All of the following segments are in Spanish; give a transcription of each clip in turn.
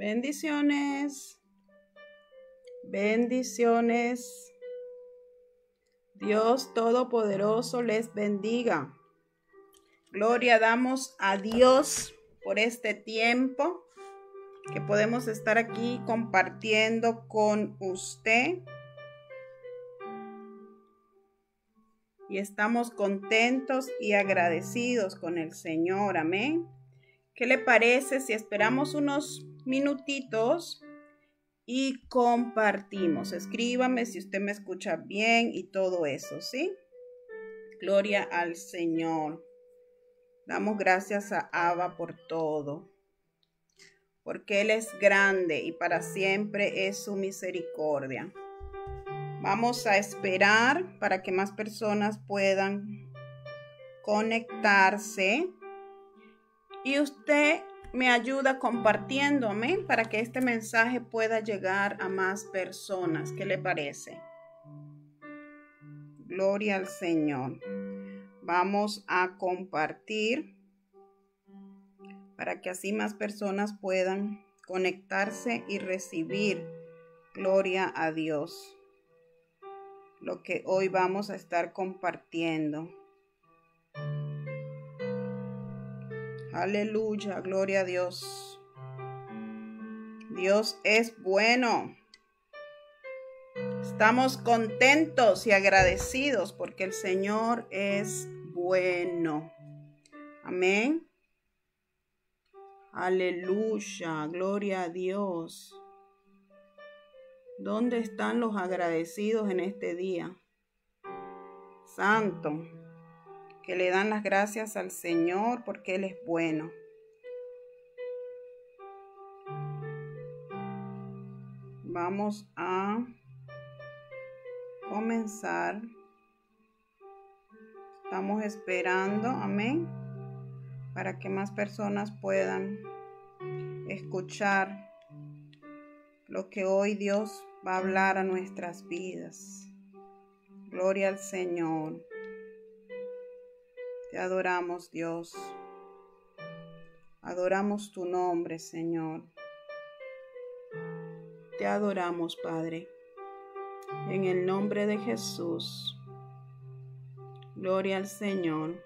Bendiciones. Bendiciones. Dios Todopoderoso les bendiga. Gloria damos a Dios por este tiempo que podemos estar aquí compartiendo con usted. Y estamos contentos y agradecidos con el Señor. Amén. ¿Qué le parece si esperamos unos minutitos y compartimos? Escríbame si usted me escucha bien y todo eso, ¿sí? Gloria al Señor. Damos gracias a Abba por todo, porque Él es grande y para siempre es su misericordia. Vamos a esperar para que más personas puedan conectarse y usted me ayuda compartiéndome para que este mensaje pueda llegar a más personas. ¿Qué le parece? Gloria al Señor. Vamos a compartir para que así más personas puedan conectarse y recibir. Gloria a Dios. Lo que hoy vamos a estar compartiendo. Aleluya, gloria a Dios. Dios es bueno. Estamos contentos y agradecidos porque el Señor es bueno. Amén. Aleluya, gloria a Dios. ¿Dónde están los agradecidos en este día? Santo que le dan las gracias al Señor porque Él es bueno. Vamos a comenzar. Estamos esperando, amén, para que más personas puedan escuchar lo que hoy Dios va a hablar a nuestras vidas. Gloria al Señor. Te adoramos, Dios. Adoramos tu nombre, Señor. Te adoramos, Padre. En el nombre de Jesús. Gloria al Señor.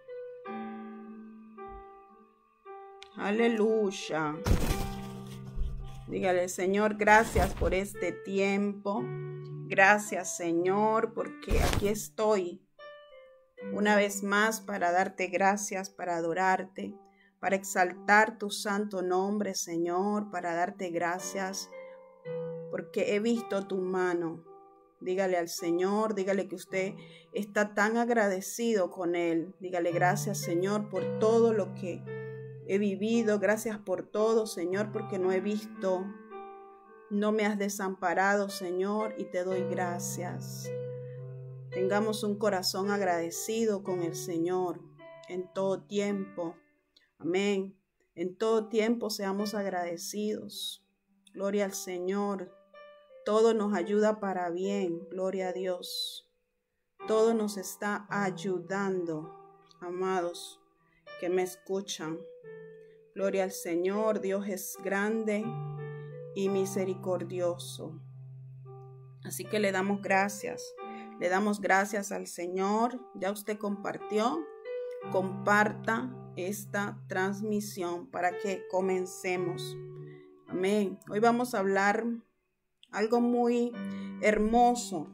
Aleluya. Dígale, Señor, gracias por este tiempo. Gracias, Señor, porque aquí estoy una vez más para darte gracias, para adorarte, para exaltar tu santo nombre, Señor, para darte gracias, porque he visto tu mano. Dígale al Señor, dígale que usted está tan agradecido con Él. Dígale gracias, Señor, por todo lo que he vivido. Gracias por todo, Señor, porque no he visto, no me has desamparado, Señor, y te doy gracias. Tengamos un corazón agradecido con el Señor en todo tiempo. Amén. En todo tiempo seamos agradecidos. Gloria al Señor. Todo nos ayuda para bien. Gloria a Dios. Todo nos está ayudando, amados, que me escuchan. Gloria al Señor. Dios es grande y misericordioso. Así que le damos gracias le damos gracias al Señor. Ya usted compartió. Comparta esta transmisión para que comencemos. Amén. Hoy vamos a hablar algo muy hermoso.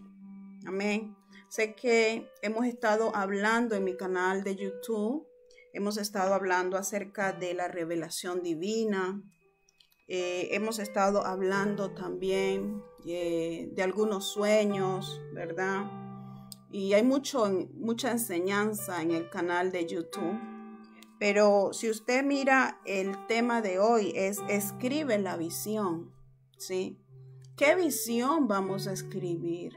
Amén. Sé que hemos estado hablando en mi canal de YouTube. Hemos estado hablando acerca de la revelación divina. Eh, hemos estado hablando también eh, de algunos sueños, ¿verdad? Y hay mucho, mucha enseñanza en el canal de YouTube. Pero si usted mira el tema de hoy es escribe la visión, ¿sí? ¿Qué visión vamos a escribir?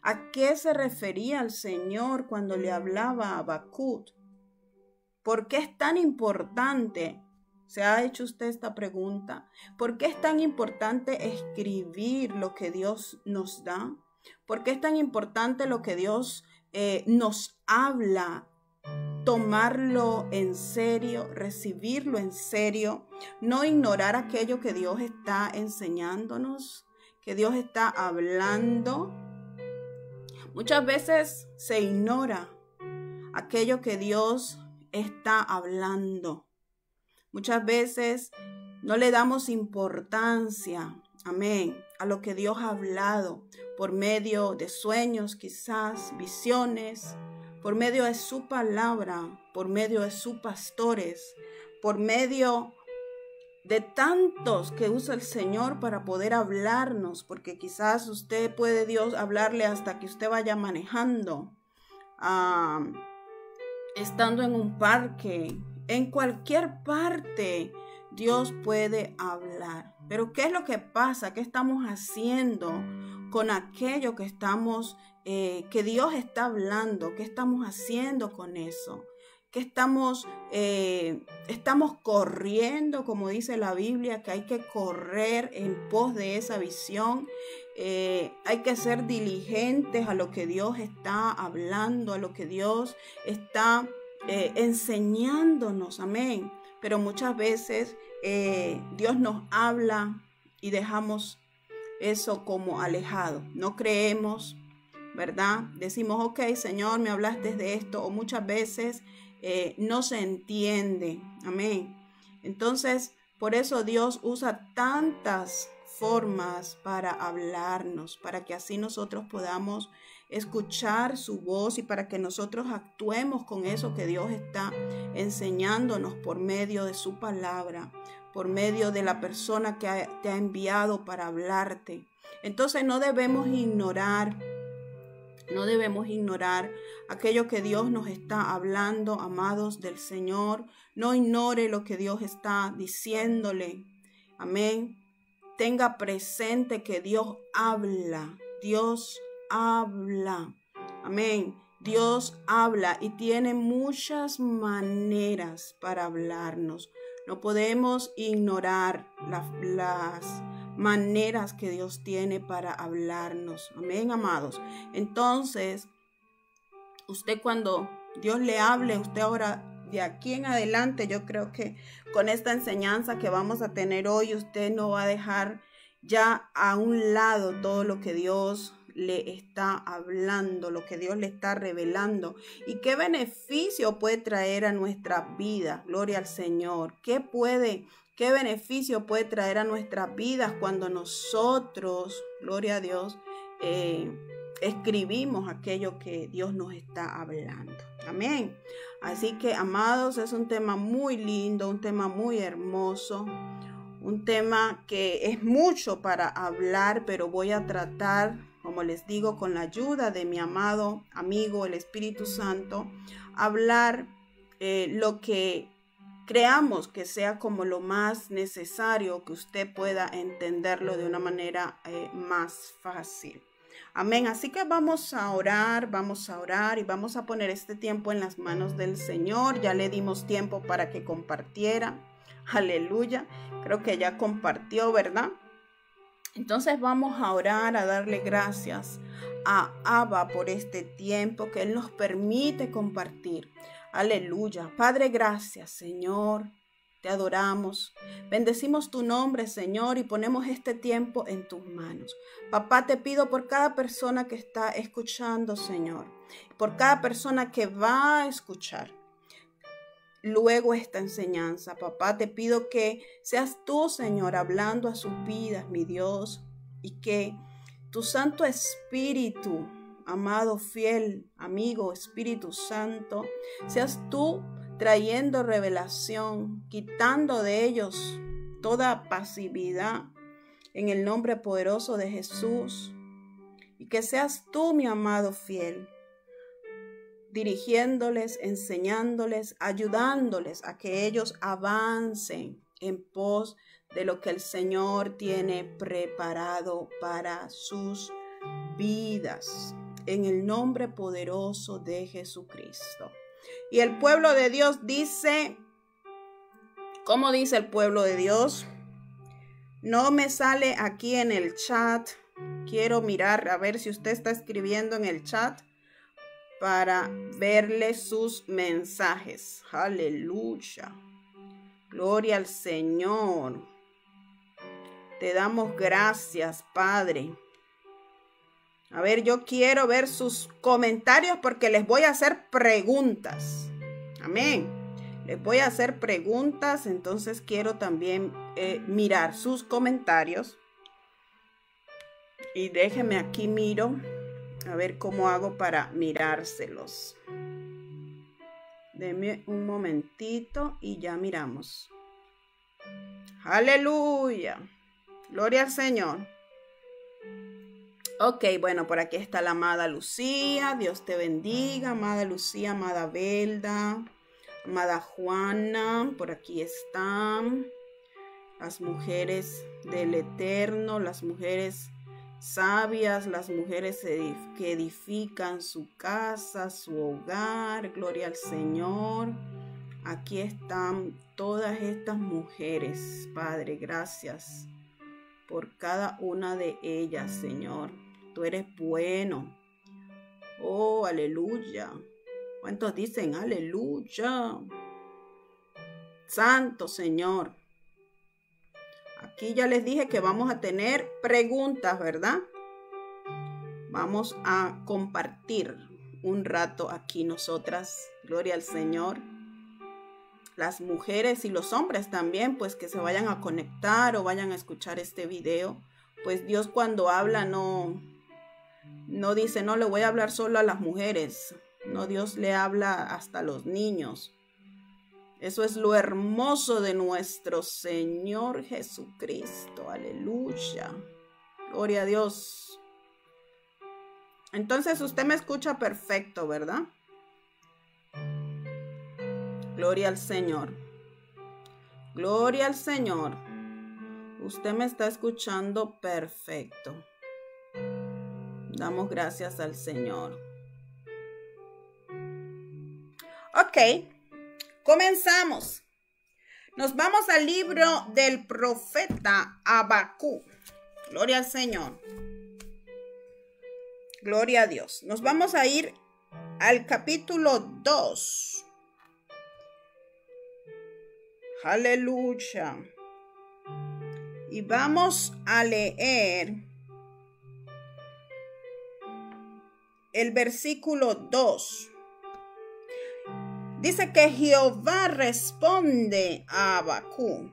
¿A qué se refería el Señor cuando le hablaba a Bakut? ¿Por qué es tan importante ¿Se ha hecho usted esta pregunta? ¿Por qué es tan importante escribir lo que Dios nos da? ¿Por qué es tan importante lo que Dios eh, nos habla tomarlo en serio, recibirlo en serio, no ignorar aquello que Dios está enseñándonos, que Dios está hablando. Muchas veces se ignora aquello que Dios está hablando. Muchas veces no le damos importancia, amén, a lo que Dios ha hablado por medio de sueños, quizás visiones, por medio de su palabra, por medio de sus pastores, por medio de tantos que usa el Señor para poder hablarnos, porque quizás usted puede Dios hablarle hasta que usted vaya manejando, ah, estando en un parque, en cualquier parte, Dios puede hablar. Pero ¿qué es lo que pasa? ¿Qué estamos haciendo con aquello que estamos, eh, que Dios está hablando? ¿Qué estamos haciendo con eso? ¿Qué estamos, eh, estamos corriendo, como dice la Biblia, que hay que correr en pos de esa visión. Eh, hay que ser diligentes a lo que Dios está hablando, a lo que Dios está enseñándonos. Amén. Pero muchas veces eh, Dios nos habla y dejamos eso como alejado. No creemos, ¿verdad? Decimos, ok, Señor, me hablaste de esto, o muchas veces eh, no se entiende. Amén. Entonces, por eso Dios usa tantas formas para hablarnos, para que así nosotros podamos escuchar su voz y para que nosotros actuemos con eso que Dios está enseñándonos por medio de su palabra, por medio de la persona que te ha enviado para hablarte. Entonces no debemos ignorar, no debemos ignorar aquello que Dios nos está hablando, amados del Señor. No ignore lo que Dios está diciéndole. Amén. Tenga presente que Dios habla. Dios habla. Amén. Dios habla y tiene muchas maneras para hablarnos. No podemos ignorar las maneras que Dios tiene para hablarnos. Amén, amados. Entonces, usted cuando Dios le hable, usted ahora de aquí en adelante, yo creo que con esta enseñanza que vamos a tener hoy, usted no va a dejar ya a un lado todo lo que Dios le está hablando, lo que Dios le está revelando y qué beneficio puede traer a nuestra vida. Gloria al Señor. ¿Qué puede, qué beneficio puede traer a nuestras vidas cuando nosotros, gloria a Dios, eh, escribimos aquello que Dios nos está hablando. Amén. Así que, amados, es un tema muy lindo, un tema muy hermoso, un tema que es mucho para hablar, pero voy a tratar como les digo, con la ayuda de mi amado amigo el Espíritu Santo, hablar eh, lo que creamos que sea como lo más necesario, que usted pueda entenderlo de una manera eh, más fácil. Amén. Así que vamos a orar, vamos a orar y vamos a poner este tiempo en las manos del Señor. Ya le dimos tiempo para que compartiera. Aleluya. Creo que ya compartió, ¿verdad? Entonces vamos a orar, a darle gracias a Abba por este tiempo que Él nos permite compartir. Aleluya. Padre, gracias, Señor. Te adoramos. Bendecimos tu nombre, Señor, y ponemos este tiempo en tus manos. Papá, te pido por cada persona que está escuchando, Señor, por cada persona que va a escuchar luego esta enseñanza. Papá, te pido que seas tú, Señor, hablando a sus vidas, mi Dios, y que tu Santo Espíritu, amado, fiel, amigo, Espíritu Santo, seas tú trayendo revelación, quitando de ellos toda pasividad en el nombre poderoso de Jesús. Y que seas tú, mi amado fiel, dirigiéndoles, enseñándoles, ayudándoles a que ellos avancen en pos de lo que el Señor tiene preparado para sus vidas. En el nombre poderoso de Jesucristo. Y el pueblo de Dios dice, ¿cómo dice el pueblo de Dios? No me sale aquí en el chat. Quiero mirar a ver si usted está escribiendo en el chat para verle sus mensajes. Aleluya. Gloria al Señor. Te damos gracias, Padre. A ver, yo quiero ver sus comentarios porque les voy a hacer preguntas. Amén. Les voy a hacer preguntas, entonces quiero también eh, mirar sus comentarios. Y déjenme aquí miro a ver cómo hago para mirárselos. Deme un momentito y ya miramos. Aleluya. Gloria al Señor. Ok, bueno, por aquí está la amada Lucía. Dios te bendiga, amada Lucía, amada Belda, amada Juana. Por aquí están las mujeres del Eterno, las mujeres sabias, las mujeres que edifican su casa, su hogar. Gloria al Señor. Aquí están todas estas mujeres, Padre. Gracias por cada una de ellas, Señor. Tú eres bueno. Oh, aleluya. ¿Cuántos dicen aleluya? Santo Señor. Aquí ya les dije que vamos a tener preguntas, ¿verdad? Vamos a compartir un rato aquí nosotras. Gloria al Señor. Las mujeres y los hombres también, pues que se vayan a conectar o vayan a escuchar este video. Pues Dios cuando habla no, no dice, no le voy a hablar solo a las mujeres. No, Dios le habla hasta a los niños. Eso es lo hermoso de nuestro Señor Jesucristo. Aleluya. Gloria a Dios. Entonces usted me escucha perfecto, ¿verdad? Gloria al Señor. Gloria al Señor. Usted me está escuchando perfecto. Damos gracias al Señor. Ok. Comenzamos. Nos vamos al libro del profeta Abacú. Gloria al Señor. Gloria a Dios. Nos vamos a ir al capítulo 2. Aleluya. Y vamos a leer el versículo 2. Dice que Jehová responde a Abacú.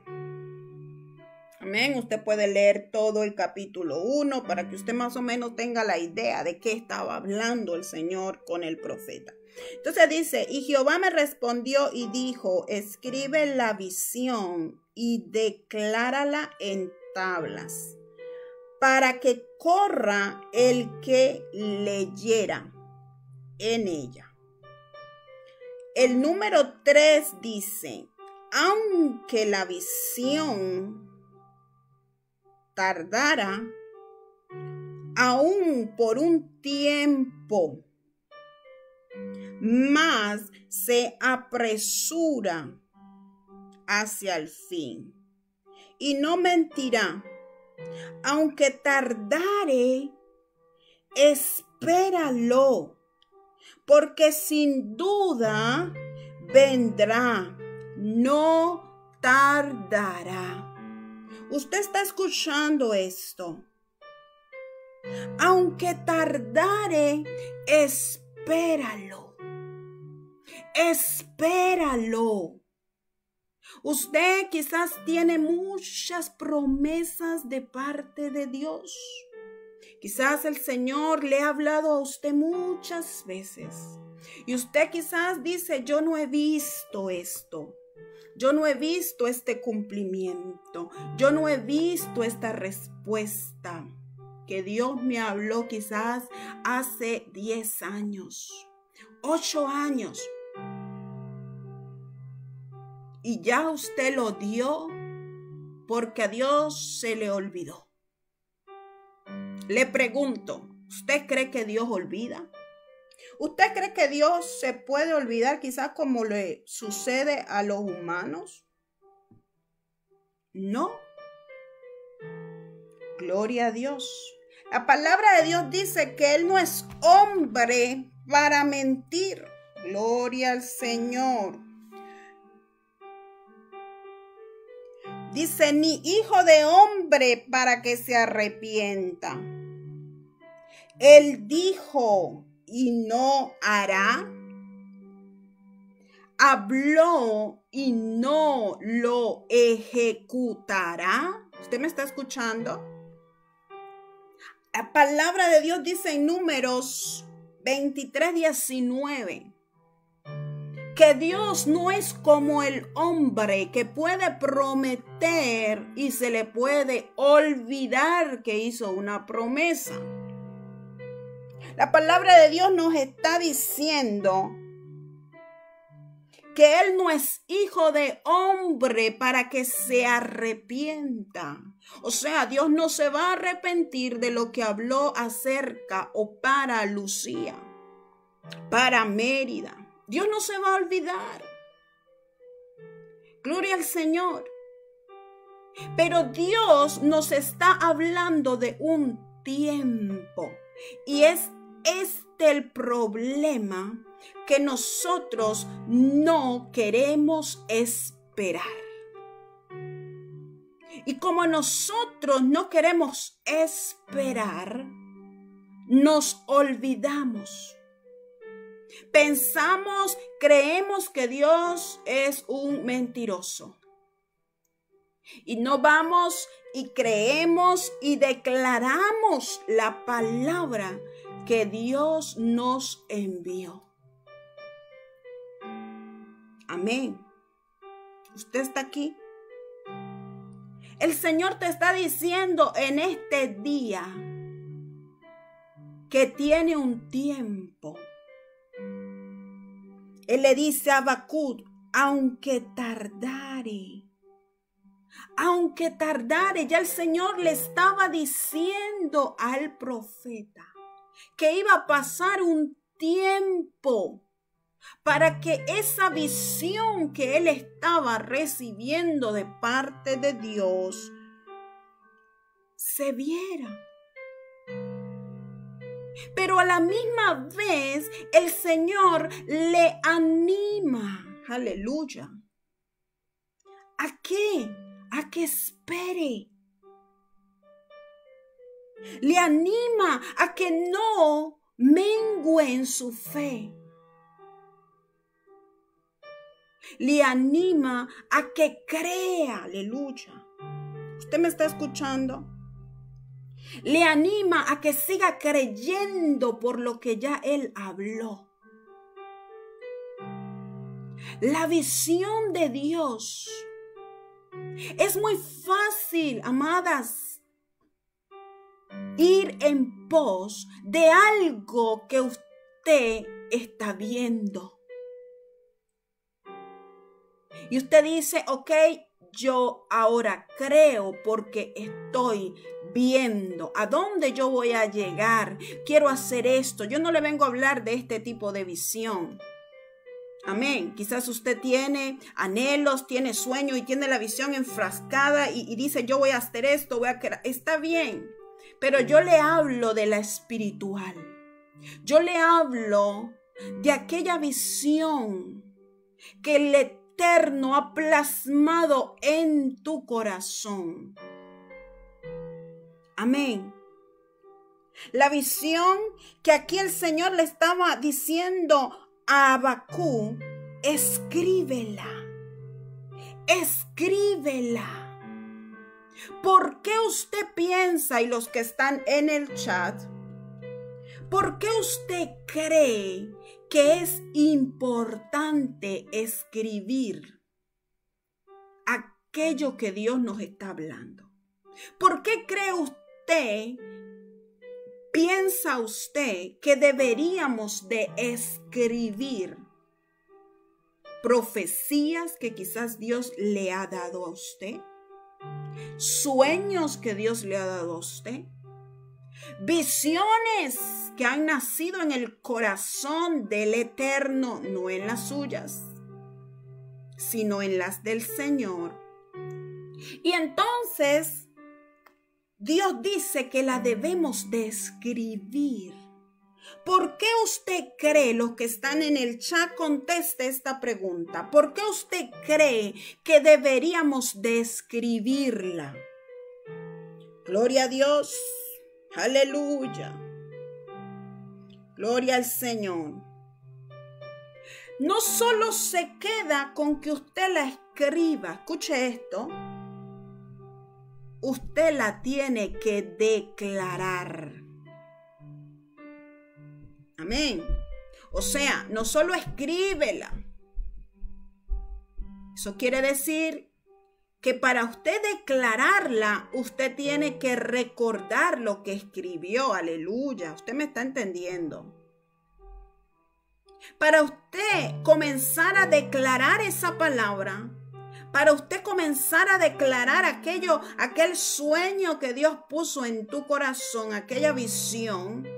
Amén. Usted puede leer todo el capítulo 1 para que usted más o menos tenga la idea de qué estaba hablando el Señor con el profeta. Entonces dice, y Jehová me respondió y dijo, escribe la visión y declárala en tablas, para que corra el que leyera en ella. El número 3 dice, aunque la visión tardara, aún por un tiempo, más se apresura hacia el fin. Y no mentirá, aunque tardare, espéralo porque sin duda vendrá, no tardará. Usted está escuchando esto. Aunque tardare, espéralo. Espéralo. Usted quizás tiene muchas promesas de parte de Dios. Quizás el Señor le ha hablado a usted muchas veces y usted quizás dice, yo no he visto esto. Yo no he visto este cumplimiento. Yo no he visto esta respuesta que Dios me habló quizás hace 10 años, 8 años. Y ya usted lo dio porque a Dios se le olvidó. Le pregunto, ¿usted cree que Dios olvida? ¿Usted cree que Dios se puede olvidar quizás como le sucede a los humanos? No. Gloria a Dios. La palabra de Dios dice que Él no es hombre para mentir. Gloria al Señor. Dice, ni hijo de hombre para que se arrepienta. Él dijo y no hará. Habló y no lo ejecutará. ¿Usted me está escuchando? La palabra de Dios dice en números 23, 19 que Dios no es como el hombre que puede prometer y se le puede olvidar que hizo una promesa. La palabra de Dios nos está diciendo que Él no es hijo de hombre para que se arrepienta. O sea, Dios no se va a arrepentir de lo que habló acerca o para Lucía, para Mérida Dios no se va a olvidar. Gloria al Señor. Pero Dios nos está hablando de un tiempo. Y es este el problema que nosotros no queremos esperar. Y como nosotros no queremos esperar, nos olvidamos Pensamos, creemos que Dios es un mentiroso. Y no vamos y creemos y declaramos la palabra que Dios nos envió. Amén. ¿Usted está aquí? El Señor te está diciendo en este día que tiene un tiempo él le dice a Habacuc, aunque tardare, aunque tardare, ya el Señor le estaba diciendo al profeta que iba a pasar un tiempo para que esa visión que él estaba recibiendo de parte de Dios se viera. Pero a la misma vez el Señor le anima. Aleluya. ¿A qué? A que espere. Le anima a que no mengue en su fe. Le anima a que crea. Aleluya. ¿Usted me está escuchando? le anima a que siga creyendo por lo que ya él habló. La visión de Dios es muy fácil, amadas, ir en pos de algo que usted está viendo. Y usted dice, ok, yo ahora creo porque estoy viendo a dónde yo voy a llegar. Quiero hacer esto. Yo no le vengo a hablar de este tipo de visión. Amén. Quizás usted tiene anhelos, tiene sueño y tiene la visión enfrascada y, dice yo voy a hacer esto, voy a Está bien. Pero yo le hablo de la espiritual. Yo le hablo de aquella visión que el Eterno ha plasmado en tu corazón. Amén. La visión que aquí el Señor le estaba diciendo a Abacú, escríbela. Escríbela. ¿Por qué usted piensa, y los que están en el chat, por qué usted cree que es importante escribir aquello que Dios nos está hablando? ¿Por qué cree usted? piensa usted que deberíamos de escribir profecías que quizás Dios le ha dado a usted? Sueños que Dios le ha dado a usted? Visiones que han nacido en el corazón del Eterno, no en las suyas, sino en las del Señor. Y entonces Dios dice que la debemos de escribir. ¿Por qué usted cree, los que están en el chat, conteste esta pregunta? ¿Por qué usted cree que deberíamos describirla? Gloria a Dios. Aleluya. Gloria al Señor. No solo se queda con que usted la escriba, escuche esto, usted la tiene que declarar. Amén. O sea, no solo escríbela. Eso quiere decir que para usted declararla, usted tiene que recordar lo que escribió. Aleluya. Usted me está entendiendo. Para usted comenzar a declarar esa palabra, para usted comenzar a declarar aquello, aquel sueño que Dios puso en tu corazón, aquella visión,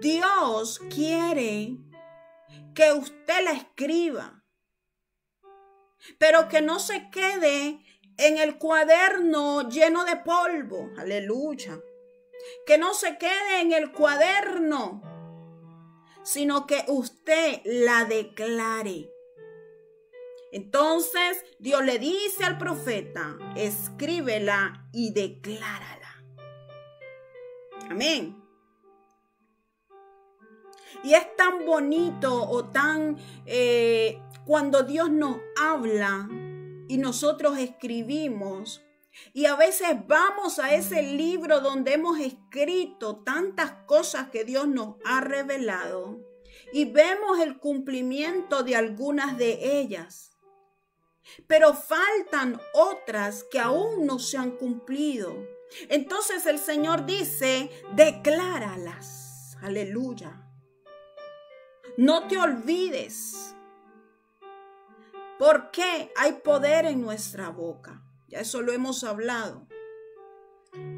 Dios quiere que usted la escriba, pero que no se quede en el cuaderno lleno de polvo, aleluya, que no se quede en el cuaderno, sino que usted la declare. Entonces Dios le dice al profeta, escríbela y declárala. Amén. Y es tan bonito o tan eh, cuando Dios nos habla y nosotros escribimos. Y a veces vamos a ese libro donde hemos escrito tantas cosas que Dios nos ha revelado y vemos el cumplimiento de algunas de ellas. Pero faltan otras que aún no se han cumplido. Entonces el Señor dice, decláralas. Aleluya. No te olvides. Porque hay poder en nuestra boca. Ya eso lo hemos hablado.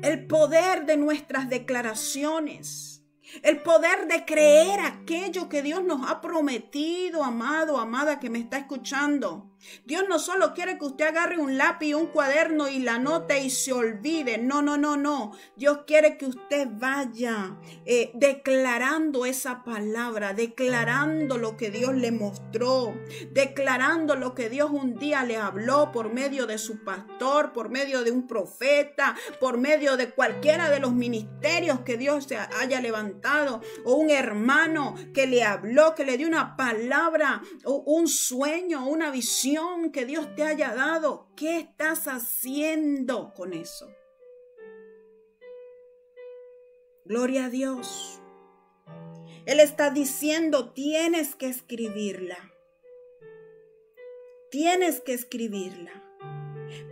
El poder de nuestras declaraciones el poder de creer aquello que Dios nos ha prometido, amado, amada que me está escuchando. Dios no solo quiere que usted agarre un lápiz, un cuaderno y la note y se olvide. No, no, no, no. Dios quiere que usted vaya eh, declarando esa palabra, declarando lo que Dios le mostró, declarando lo que Dios un día le habló por medio de su pastor, por medio de un profeta, por medio de cualquiera de los ministerios que Dios se haya levantado o un hermano que le habló, que le dio una palabra o un sueño, una visión que Dios te haya dado. ¿Qué estás haciendo con eso? Gloria a Dios. Él está diciendo, tienes que escribirla. Tienes que escribirla.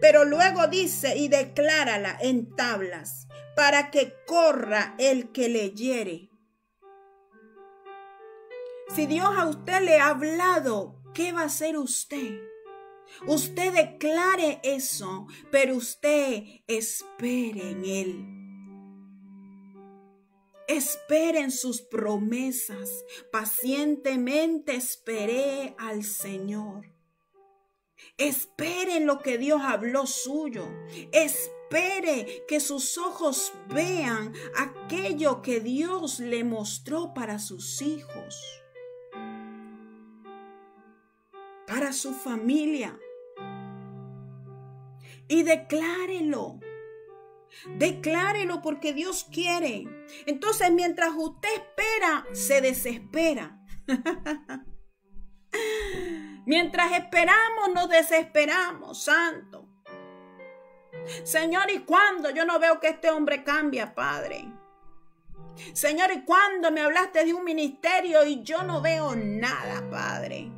Pero luego dice y declárala en tablas para que corra el que leyere. Si Dios a usted le ha hablado, ¿qué va a hacer usted? Usted declare eso, pero usted espere en Él. Espere en sus promesas. Pacientemente esperé al Señor. Espere en lo que Dios habló suyo. Espere que sus ojos vean aquello que Dios le mostró para sus hijos, para su familia. Y declárelo. Declárelo porque Dios quiere. Entonces, mientras usted espera, se desespera. mientras esperamos, nos desesperamos, santo. Señor, ¿y cuándo yo no veo que este hombre cambia, Padre? Señor, ¿y cuándo me hablaste de un ministerio y yo no veo nada, Padre?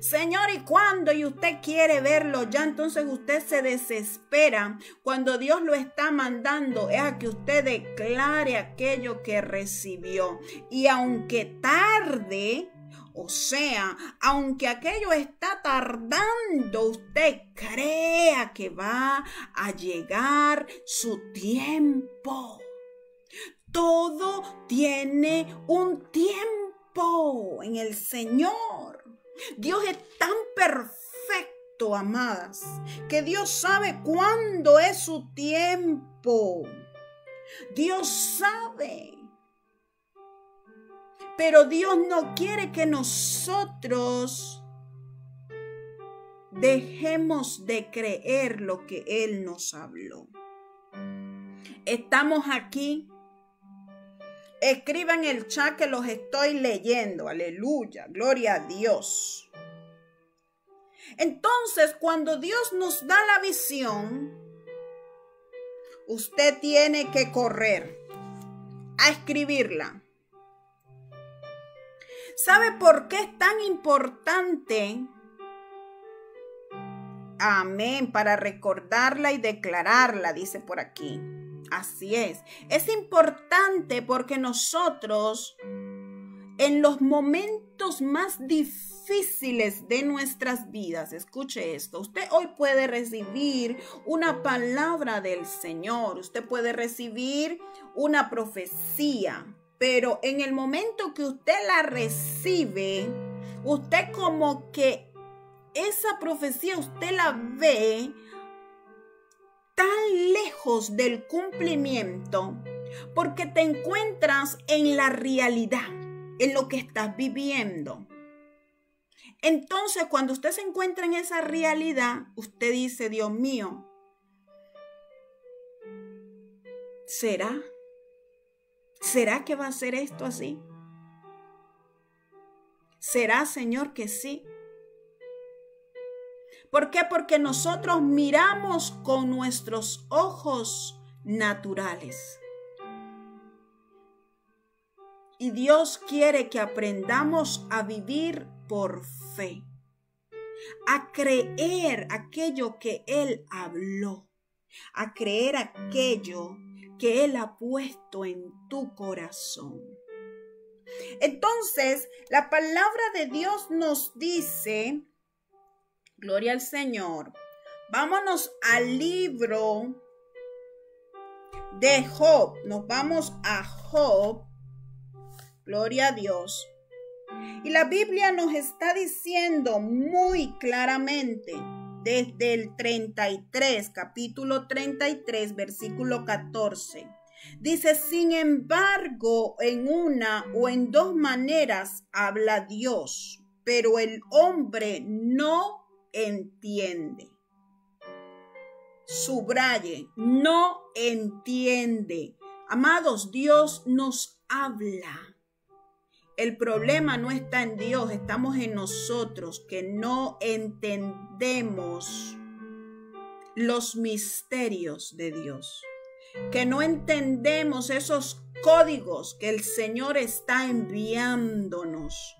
Señor, ¿y cuándo? Y usted quiere verlo ya, entonces usted se desespera cuando Dios lo está mandando. Es a que usted declare aquello que recibió. Y aunque tarde, o sea, aunque aquello está tardando, usted crea que va a llegar su tiempo. Todo tiene un tiempo en el Señor. Dios es tan perfecto, amadas, que Dios sabe cuándo es su tiempo. Dios sabe Pero Dios no quiere que nosotros dejemos de creer lo que Él nos habló. Estamos aquí. Escriban el chat que los estoy leyendo. Aleluya. Gloria a Dios. Entonces, cuando Dios nos da la visión, usted tiene que correr a escribirla. ¿Sabe por qué es tan importante? Amén, para recordarla y declararla, dice por aquí. Así es. Es importante porque nosotros en los momentos más difíciles de nuestras vidas, escuche esto, usted hoy puede recibir una palabra del Señor, usted puede recibir una profecía, pero en el momento que usted la recibe, usted como que esa profecía usted la ve tan lejos del cumplimiento porque te encuentras en la realidad, en lo que estás viviendo. Entonces, cuando usted se encuentra en esa realidad, usted dice, Dios mío, ¿será? ¿Será que va a ser esto así? ¿Será, Señor, que sí? ¿Por qué? Porque nosotros miramos con nuestros ojos naturales. Y Dios quiere que aprendamos a vivir por fe, a creer aquello que Él habló, a creer aquello que Él ha puesto en tu corazón. Entonces, la palabra de Dios nos dice Gloria al Señor. Vámonos al libro de Job. Nos vamos a Job. Gloria a Dios. Y la Biblia nos está diciendo muy claramente desde el 33, capítulo 33, versículo 14. Dice, sin embargo, en una o en dos maneras habla Dios, pero el hombre no entiende. Subraye, no entiende. Amados, Dios nos habla. El problema no está en Dios, estamos en nosotros que no entendemos los misterios de Dios, que no entendemos esos códigos que el Señor está enviándonos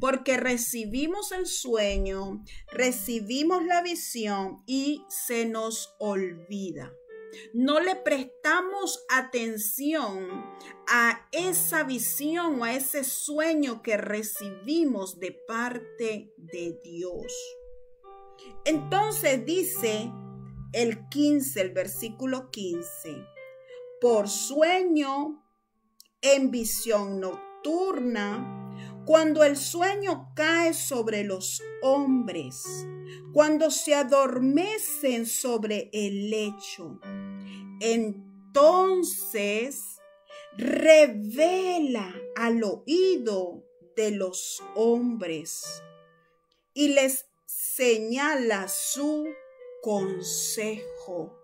porque recibimos el sueño, recibimos la visión y se nos olvida. No le prestamos atención a esa visión o a ese sueño que recibimos de parte de Dios. Entonces dice el 15, el versículo 15, por sueño en visión nocturna cuando el sueño cae sobre los hombres, cuando se adormecen sobre el lecho, entonces revela al oído de los hombres y les señala su consejo.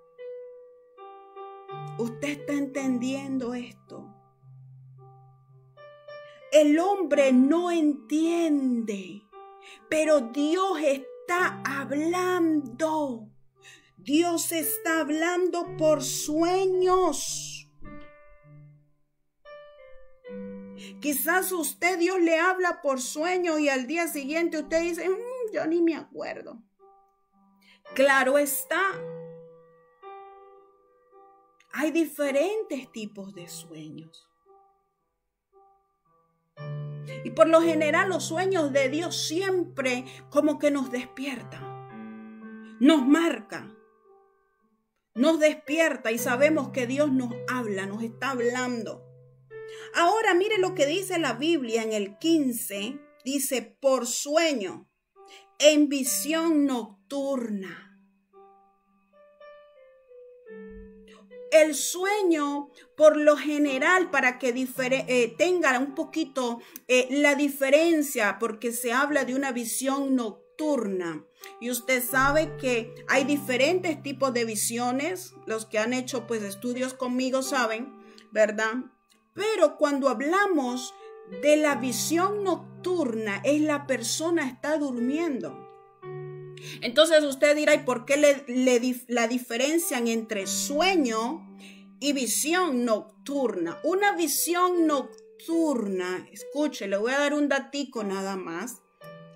¿Usted está entendiendo esto? El hombre no entiende, pero Dios está hablando. Dios está hablando por sueños. Quizás usted Dios le habla por sueño y al día siguiente usted dice, mm, yo ni me acuerdo. Claro está. Hay diferentes tipos de sueños. Y por lo general los sueños de Dios siempre como que nos despiertan, nos marca, nos despierta y sabemos que Dios nos habla, nos está hablando. Ahora mire lo que dice la Biblia en el 15, dice por sueño, en visión nocturna. El sueño, por lo general, para que eh, tenga un poquito eh, la diferencia, porque se habla de una visión nocturna. Y usted sabe que hay diferentes tipos de visiones. Los que han hecho pues estudios conmigo saben, ¿verdad? Pero cuando hablamos de la visión nocturna, es la persona está durmiendo. Entonces usted dirá, ¿y por qué le, la diferencian entre sueño y visión nocturna? Una visión nocturna, escuche, le voy a dar un datico nada más.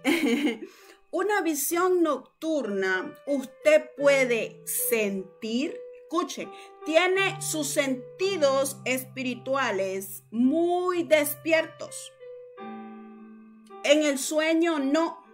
Una visión nocturna, usted puede sentir, escuche, tiene sus sentidos espirituales muy despiertos. En el sueño no.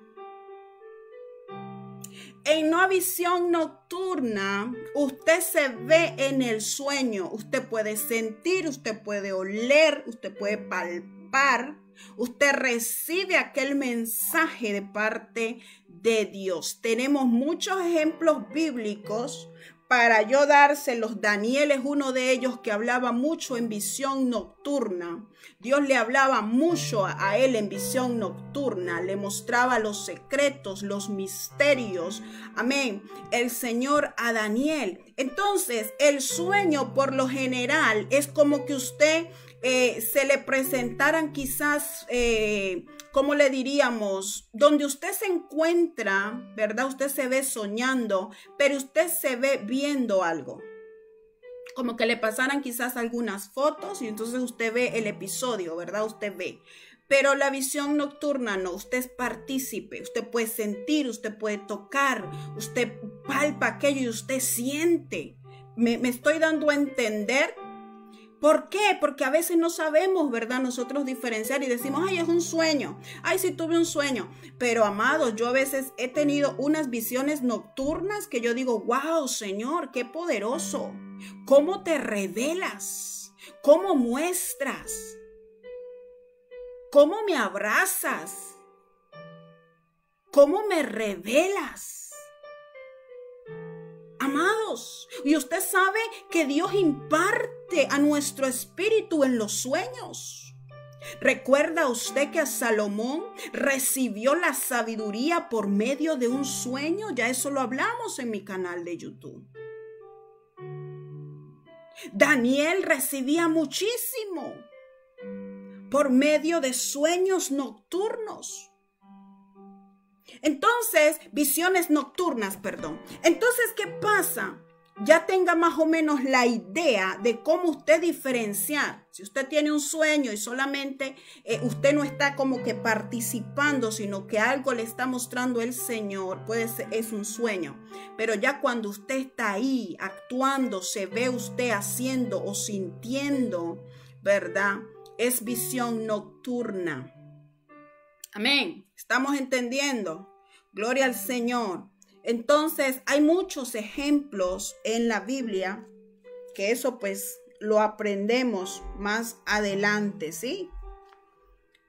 En una visión nocturna, usted se ve en el sueño. Usted puede sentir, usted puede oler, usted puede palpar, Usted recibe aquel mensaje de parte de Dios. Tenemos muchos ejemplos bíblicos para yo dárselos. Daniel es uno de ellos que hablaba mucho en visión nocturna. Dios le hablaba mucho a él en visión nocturna, le mostraba los secretos, los misterios. Amén. El Señor a Daniel. Entonces, el sueño por lo general es como que usted eh, se le presentaran quizás, eh, ¿cómo le diríamos? Donde usted se encuentra, ¿verdad? Usted se ve soñando, pero usted se ve viendo algo. Como que le pasaran quizás algunas fotos y entonces usted ve el episodio, ¿verdad? Usted ve. Pero la visión nocturna no, usted es partícipe, usted puede sentir, usted puede tocar, usted palpa aquello y usted siente. Me, me estoy dando a entender ¿Por qué? Porque a veces no sabemos, ¿verdad? Nosotros diferenciar y decimos, ay, es un sueño, ay, sí tuve un sueño. Pero amados, yo a veces he tenido unas visiones nocturnas que yo digo, wow, Señor, qué poderoso. ¿Cómo te revelas? ¿Cómo muestras? ¿Cómo me abrazas? ¿Cómo me revelas? Amados, y usted sabe que Dios imparte a nuestro espíritu en los sueños. ¿Recuerda usted que Salomón recibió la sabiduría por medio de un sueño? Ya eso lo hablamos en mi canal de YouTube. Daniel recibía muchísimo por medio de sueños nocturnos. Entonces, visiones nocturnas, perdón. Entonces, ¿qué pasa? Ya tenga más o menos la idea de cómo usted diferenciar. Si usted tiene un sueño y solamente eh, usted no está como que participando, sino que algo le está mostrando el Señor, puede ser, es un sueño. Pero ya cuando usted está ahí actuando, se ve usted haciendo o sintiendo, ¿verdad? Es visión nocturna. Amén. Estamos entendiendo. Gloria al Señor. Entonces, hay muchos ejemplos en la Biblia que eso pues lo aprendemos más adelante, ¿sí?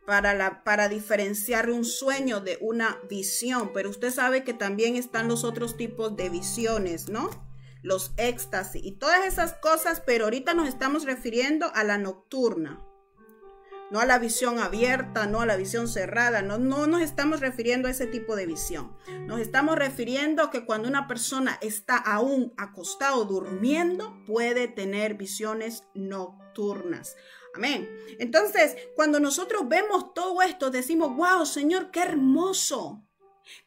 Para, la, para diferenciar un sueño de una visión. Pero usted sabe que también están los otros tipos de visiones, ¿no? Los éxtasis y todas esas cosas, pero ahorita nos estamos refiriendo a la nocturna no a la visión abierta, no a la visión cerrada, no, no nos estamos refiriendo a ese tipo de visión. Nos estamos refiriendo que cuando una persona está aún acostado durmiendo, puede tener visiones nocturnas. Amén. Entonces, cuando nosotros vemos todo esto, decimos, wow, Señor, qué hermoso.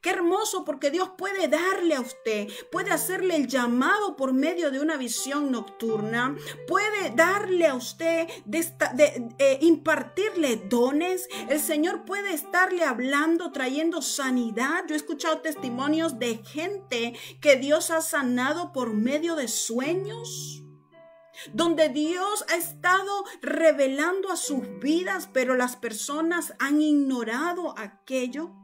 Qué hermoso porque Dios puede darle a usted, puede hacerle el llamado por medio de una visión nocturna, puede darle a usted, de, eh, impartirle dones. El Señor puede estarle hablando, trayendo sanidad. Yo he escuchado testimonios de gente que Dios ha sanado por medio de sueños donde Dios ha estado revelando a sus vidas, pero las personas han ignorado aquello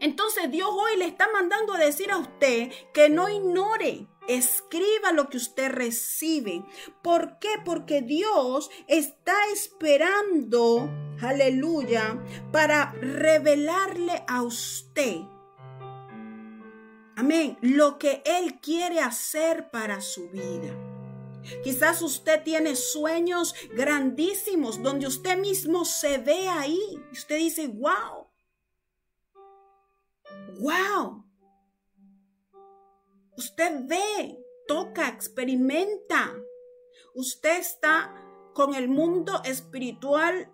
entonces Dios hoy le está mandando a decir a usted que no ignore. Escriba lo que usted recibe. ¿Por qué? Porque Dios está esperando, aleluya, para revelarle a usted. Amén. Lo que Él quiere hacer para su vida. Quizás usted tiene sueños grandísimos donde usted mismo se ve ahí. Usted dice, wow. Wow. Usted ve, toca, experimenta. Usted está con el mundo espiritual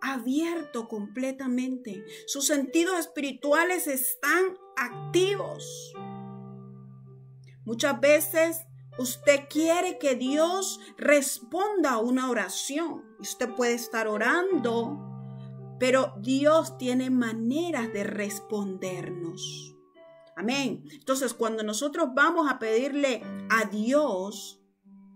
abierto completamente. Sus sentidos espirituales están activos. Muchas veces usted quiere que Dios responda a una oración. Usted puede estar orando, pero Dios tiene maneras de respondernos. Amén. Entonces, cuando nosotros vamos a pedirle a Dios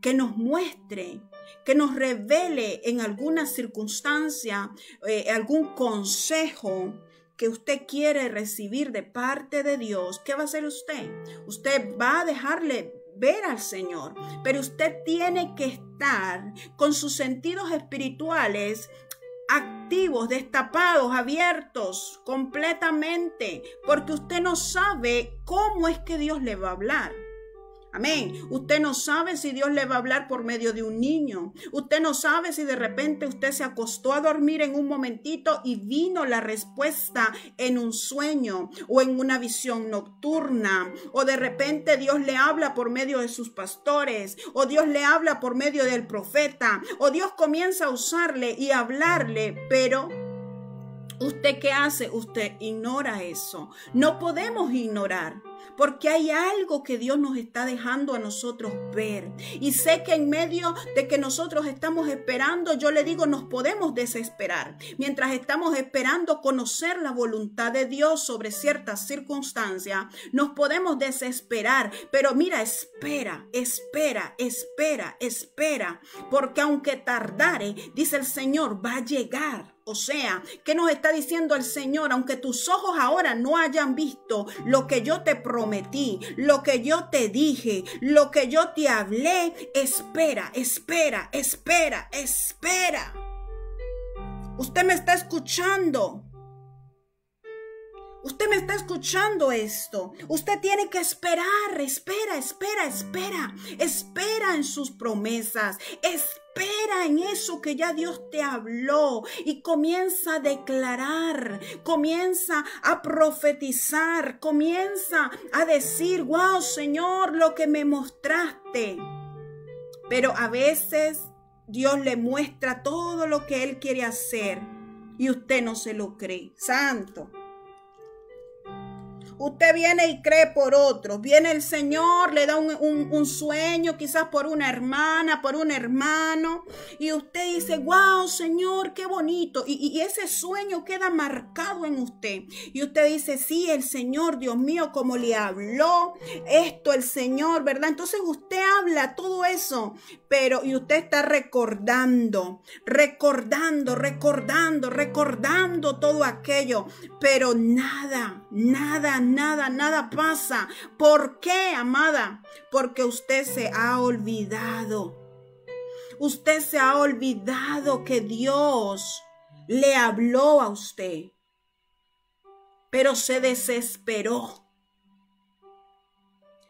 que nos muestre que nos revele en alguna circunstancia, eh, algún consejo que usted quiere recibir de parte de Dios, ¿qué va a hacer usted? Usted va a dejarle ver al Señor, pero usted tiene que estar con sus sentidos espirituales activos, destapados, abiertos completamente, porque usted no sabe cómo es que Dios le va a hablar. Amén. Usted no sabe si Dios le va a hablar por medio de un niño. Usted no sabe si de repente usted se acostó a dormir en un momentito y vino la respuesta en un sueño o en una visión nocturna. O de repente Dios le habla por medio de sus pastores. O Dios le habla por medio del profeta. O Dios comienza a usarle y hablarle. Pero ¿Usted qué hace? Usted ignora eso. No podemos ignorar porque hay algo que Dios nos está dejando a nosotros ver. Y sé que en medio de que nosotros estamos esperando, yo le digo, nos podemos desesperar. Mientras estamos esperando conocer la voluntad de Dios sobre ciertas circunstancias, nos podemos desesperar. Pero mira, espera, espera, espera, espera. Porque aunque tardare, dice el Señor, va a llegar. O sea, ¿qué nos está diciendo el Señor? Aunque tus ojos ahora no hayan visto lo que yo te prometí, lo que yo te dije, lo que yo te hablé, espera, espera, espera, espera. Usted me está escuchando. Usted me está escuchando esto. Usted tiene que esperar, espera, espera, espera. Espera en sus promesas. Espera en eso que ya Dios te habló y comienza a declarar, comienza a profetizar, comienza a decir, wow Señor, lo que me mostraste. Pero a veces Dios le muestra todo lo que Él quiere hacer y usted no se lo cree. Santo. Usted viene y cree por otro. Viene el Señor, le da un, sueño, quizás por una hermana, por un hermano. Y usted dice, wow, Señor, qué bonito. Y, y ese sueño queda marcado en usted. Y usted dice, sí, el Señor, Dios mío, como le habló esto el Señor, ¿verdad? Entonces usted habla todo eso, pero y usted está recordando, recordando, recordando, recordando todo aquello. Pero nada, nada, nada, nada pasa. ¿Por qué, amada? Porque usted se ha olvidado. Usted se ha olvidado que Dios le habló a usted, pero se desesperó.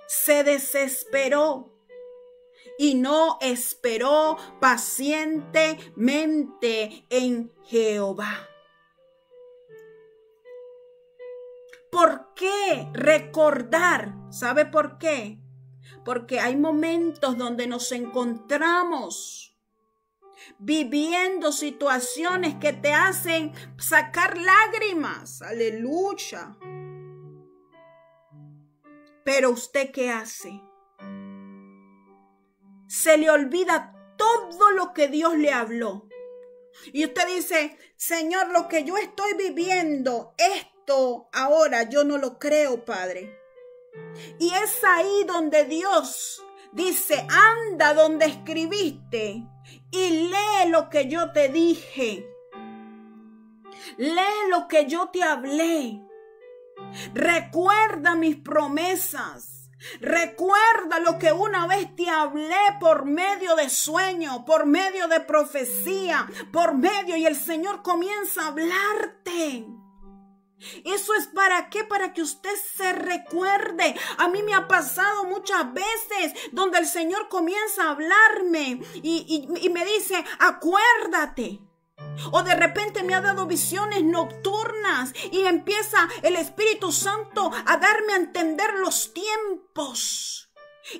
Se desesperó y no esperó pacientemente en Jehová. ¿Por qué recordar? ¿Sabe por qué? Porque hay momentos donde nos encontramos viviendo situaciones que te hacen sacar lágrimas. Aleluya. Pero usted qué hace? Se le olvida todo lo que Dios le habló. Y usted dice, Señor, lo que yo estoy viviendo, ahora yo no lo creo, Padre. Y es ahí donde Dios dice, anda donde escribiste y lee lo que yo te dije. Lee lo que yo te hablé. Recuerda mis promesas. Recuerda lo que una vez te hablé por medio de sueño, por medio de profecía, por medio y el Señor comienza a hablarte. Eso es para qué? Para que usted se recuerde. A mí me ha pasado muchas veces donde el Señor comienza a hablarme y, y me dice, acuérdate. O de repente me ha dado visiones nocturnas y empieza el Espíritu Santo a darme a entender los tiempos.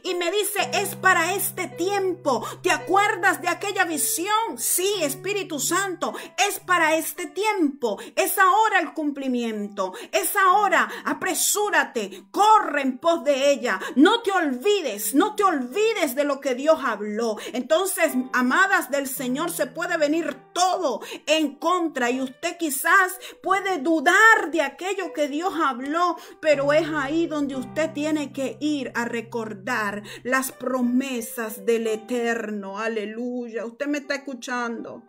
Y me dice, es para este tiempo. ¿Te acuerdas de aquella visión? Sí, Espíritu Santo, es para este tiempo. Es ahora el cumplimiento. Es ahora. Apresúrate. Corre en pos de ella. No te olvides. No te olvides de lo que Dios habló. Entonces, amadas del Señor, se puede venir todo en contra. Y usted quizás puede dudar de aquello que Dios habló. Pero es ahí donde usted tiene que ir a recordar las promesas del eterno. Aleluya. Usted me está escuchando.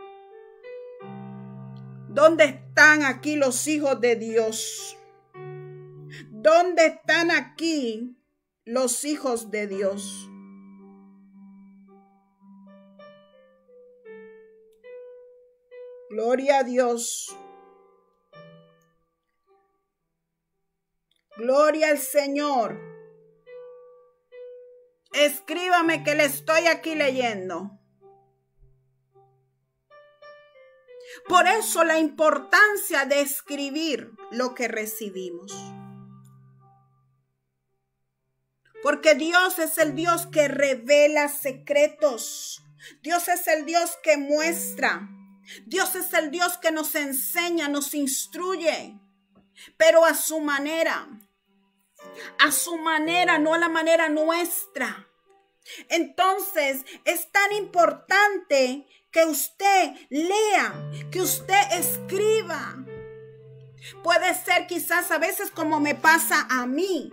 ¿Dónde están aquí los hijos de Dios? ¿Dónde están aquí los hijos de Dios? Gloria a Dios. Gloria al Señor. Escríbame que le estoy aquí leyendo. Por eso la importancia de escribir lo que recibimos. Porque Dios es el Dios que revela secretos. Dios es el Dios que muestra. Dios es el Dios que nos enseña, nos instruye, pero a su manera a su manera, no a la manera nuestra. Entonces es tan importante que usted lea, que usted escriba. Puede ser quizás a veces como me pasa a mí.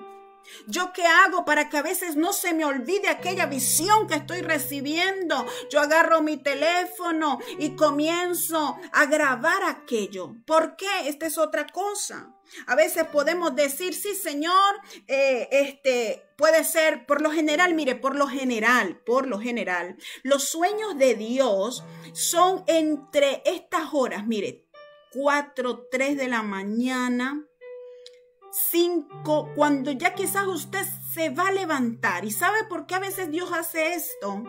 ¿Yo qué hago para que a veces no se me olvide aquella visión que estoy recibiendo? Yo agarro mi teléfono y comienzo a grabar aquello. ¿Por qué? Esta es otra cosa. A veces podemos decir, sí, Señor, eh, este puede ser, por lo general, mire, por lo general, por lo general, los sueños de Dios son entre estas horas, mire, 4, 3 de la mañana, 5, cuando ya quizás usted se va a levantar. ¿Y sabe por qué a veces Dios hace esto?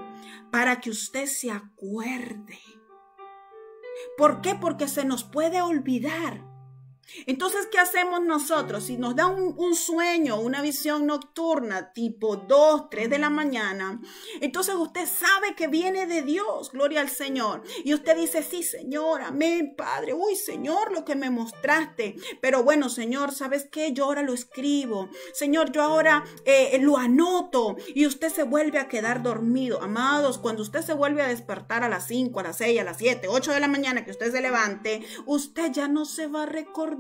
Para que usted se acuerde. ¿Por qué? Porque se nos puede olvidar. Entonces, ¿qué hacemos nosotros? Si nos da un, sueño, una visión nocturna, tipo 2, 3 de la mañana, entonces usted sabe que viene de Dios, gloria al Señor. Y usted dice, sí, Señor, amén, Padre. Uy, Señor, lo que me mostraste. Pero bueno, Señor, ¿sabes qué? Yo ahora lo escribo. Señor, yo ahora eh, lo anoto. Y usted se vuelve a quedar dormido. Amados, cuando usted se vuelve a despertar a las 5, a las 6, a las 7, 8 de la mañana, que usted se levante, usted ya no se va a recordar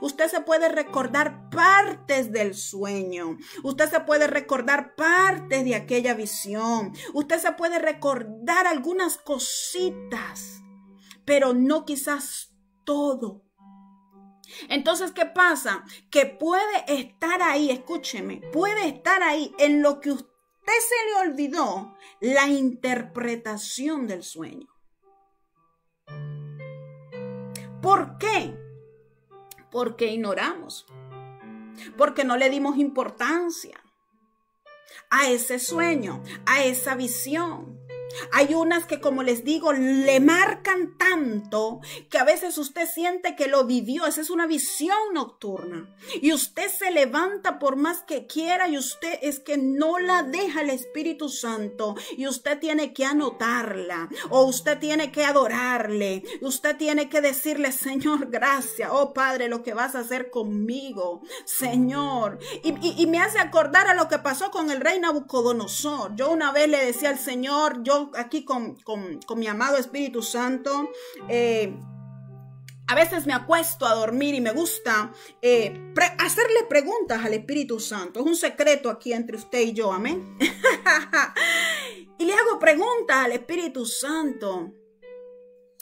Usted se puede recordar partes del sueño. Usted se puede recordar partes de aquella visión. Usted se puede recordar algunas cositas, pero no quizás todo. Entonces, ¿qué pasa? Que puede estar ahí, escúcheme, puede estar ahí en lo que usted se le olvidó la interpretación del sueño. ¿Por qué? Porque ignoramos, porque no le dimos importancia a ese sueño, a esa visión. Hay unas que, como les digo, le marcan tanto que a veces usted siente que lo vivió. Esa es una visión nocturna. Y usted se levanta por más que quiera y usted es que no la deja el Espíritu Santo. Y usted tiene que anotarla. O usted tiene que adorarle. Usted tiene que decirle, Señor, gracias. Oh Padre, lo que vas a hacer conmigo. Señor. Y, me hace acordar a lo que pasó con el rey Nabucodonosor. Yo una vez le decía al Señor, yo aquí con, mi amado Espíritu Santo. Eh, a veces me acuesto a dormir y me gusta eh, hacerle preguntas al Espíritu Santo. Es un secreto aquí entre usted y yo, amén. y le hago preguntas al Espíritu Santo.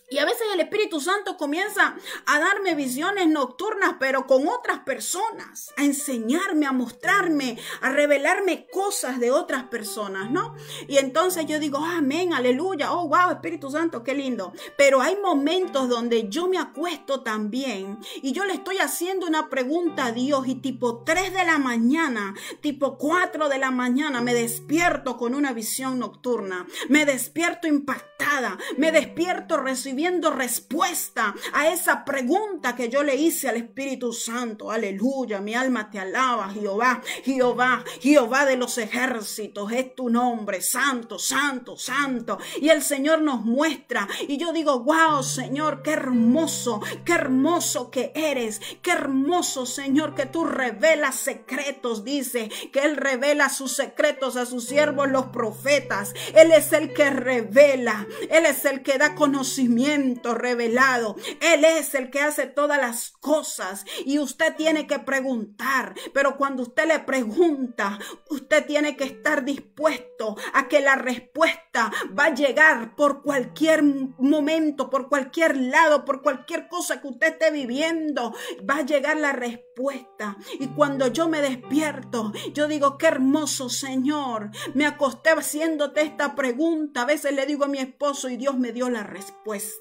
Y a veces el Espíritu Santo comienza a darme visiones nocturnas, pero con otras personas, a enseñarme, a mostrarme, a revelarme cosas de otras personas, ¿no? Y entonces yo digo, amén, aleluya, oh, wow, Espíritu Santo, qué lindo. Pero hay momentos donde yo me acuesto también y yo le estoy haciendo una pregunta a Dios y tipo 3 de la mañana, tipo 4 de la mañana, me despierto con una visión nocturna, me despierto impactada, me despierto recibiendo viendo respuesta a esa pregunta que yo le hice al Espíritu Santo. Aleluya, mi alma te alaba, Jehová, Jehová, Jehová de los ejércitos, es tu nombre, santo, santo, santo. Y el Señor nos muestra y yo digo, wow, Señor, qué hermoso, qué hermoso que eres, qué hermoso, Señor, que tú revelas secretos, dice, que Él revela sus secretos a sus siervos, los profetas. Él es el que revela, Él es el que da conocimiento revelado. Él es el que hace todas las cosas y usted tiene que preguntar, pero cuando usted le pregunta, usted tiene que estar dispuesto a que la respuesta va a llegar por cualquier momento, por cualquier lado, por cualquier cosa que usted esté viviendo, va a llegar la respuesta. Y cuando yo me despierto, yo digo, qué hermoso Señor, me acosté haciéndote esta pregunta, a veces le digo a mi esposo y Dios me dio la respuesta.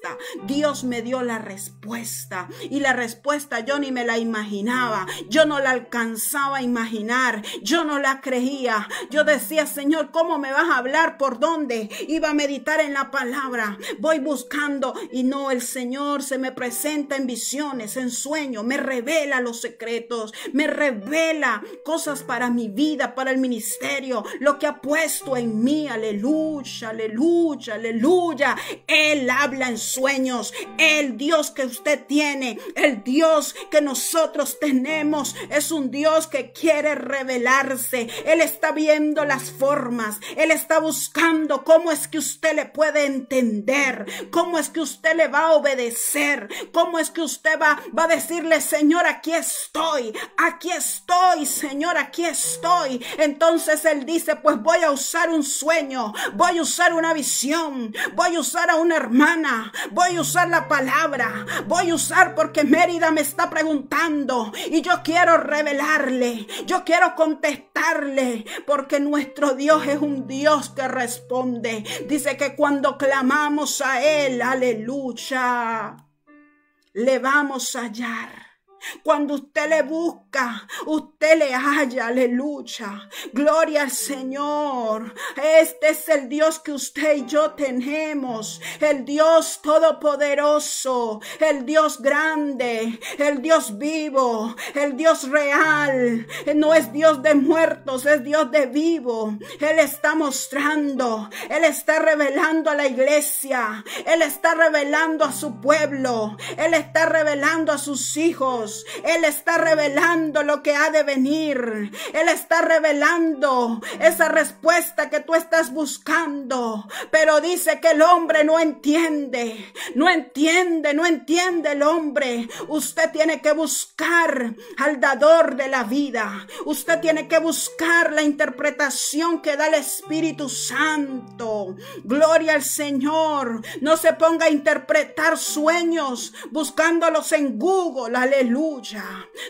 Dios me dio la respuesta. Y la respuesta yo ni me la imaginaba. Yo no la alcanzaba a imaginar. Yo no la creía. Yo decía, Señor, ¿cómo me vas a hablar? ¿Por dónde? Iba a meditar en la palabra. Voy buscando y no, el Señor se me presenta en visiones, en sueños. Me revela los secretos. Me revela cosas para mi vida, para el ministerio. Lo que ha puesto en mí. Aleluya, aleluya, aleluya. Él habla en sueños. El Dios que usted tiene, el Dios que nosotros tenemos, es un Dios que quiere revelarse. Él está viendo las formas. Él está buscando cómo es que usted le puede entender, cómo es que usted le va a obedecer, cómo es que usted va, va a decirle, Señor, aquí estoy, aquí estoy, Señor, aquí estoy. Entonces Él dice, pues voy a usar un sueño, voy a usar una visión, voy a usar a una hermana, voy a usar la palabra, voy a usar porque Mérida me está preguntando y yo quiero revelarle, yo quiero contestarle, porque nuestro Dios es un Dios que responde. Dice que cuando clamamos a Él, aleluya, le vamos a hallar. Cuando usted le busca, usted le halla, aleluya. Gloria al Señor. Este es el Dios que usted y yo tenemos. El Dios todopoderoso, el Dios grande, el Dios vivo, el Dios real. No es Dios de muertos, es Dios de vivo. Él está mostrando, Él está revelando a la iglesia, Él está revelando a su pueblo, Él está revelando a sus hijos. Él está revelando lo que ha de venir. Él está revelando esa respuesta que tú estás buscando. Pero dice que el hombre no entiende. No entiende, no entiende el hombre. Usted tiene que buscar al dador de la vida. Usted tiene que buscar la interpretación que da el Espíritu Santo. Gloria al Señor. No se ponga a interpretar sueños buscándolos en Google. Aleluya.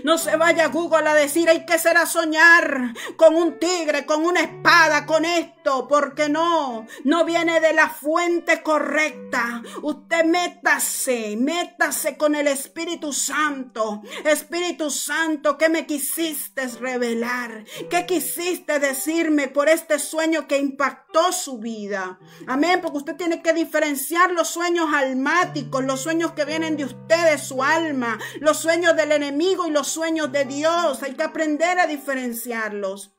No se vaya a Google a decir, hay que será soñar con un tigre, con una espada, con esto, porque no, no viene de la fuente correcta. Usted métase, métase con el Espíritu Santo. Espíritu Santo, ¿qué me quisiste revelar? ¿Qué quisiste decirme por este sueño que impactó su vida? Amén, porque usted tiene que diferenciar los sueños almáticos, los sueños que vienen de usted, de su alma, los sueños de enemigo y los sueños de Dios. Hay que aprender a diferenciarlos.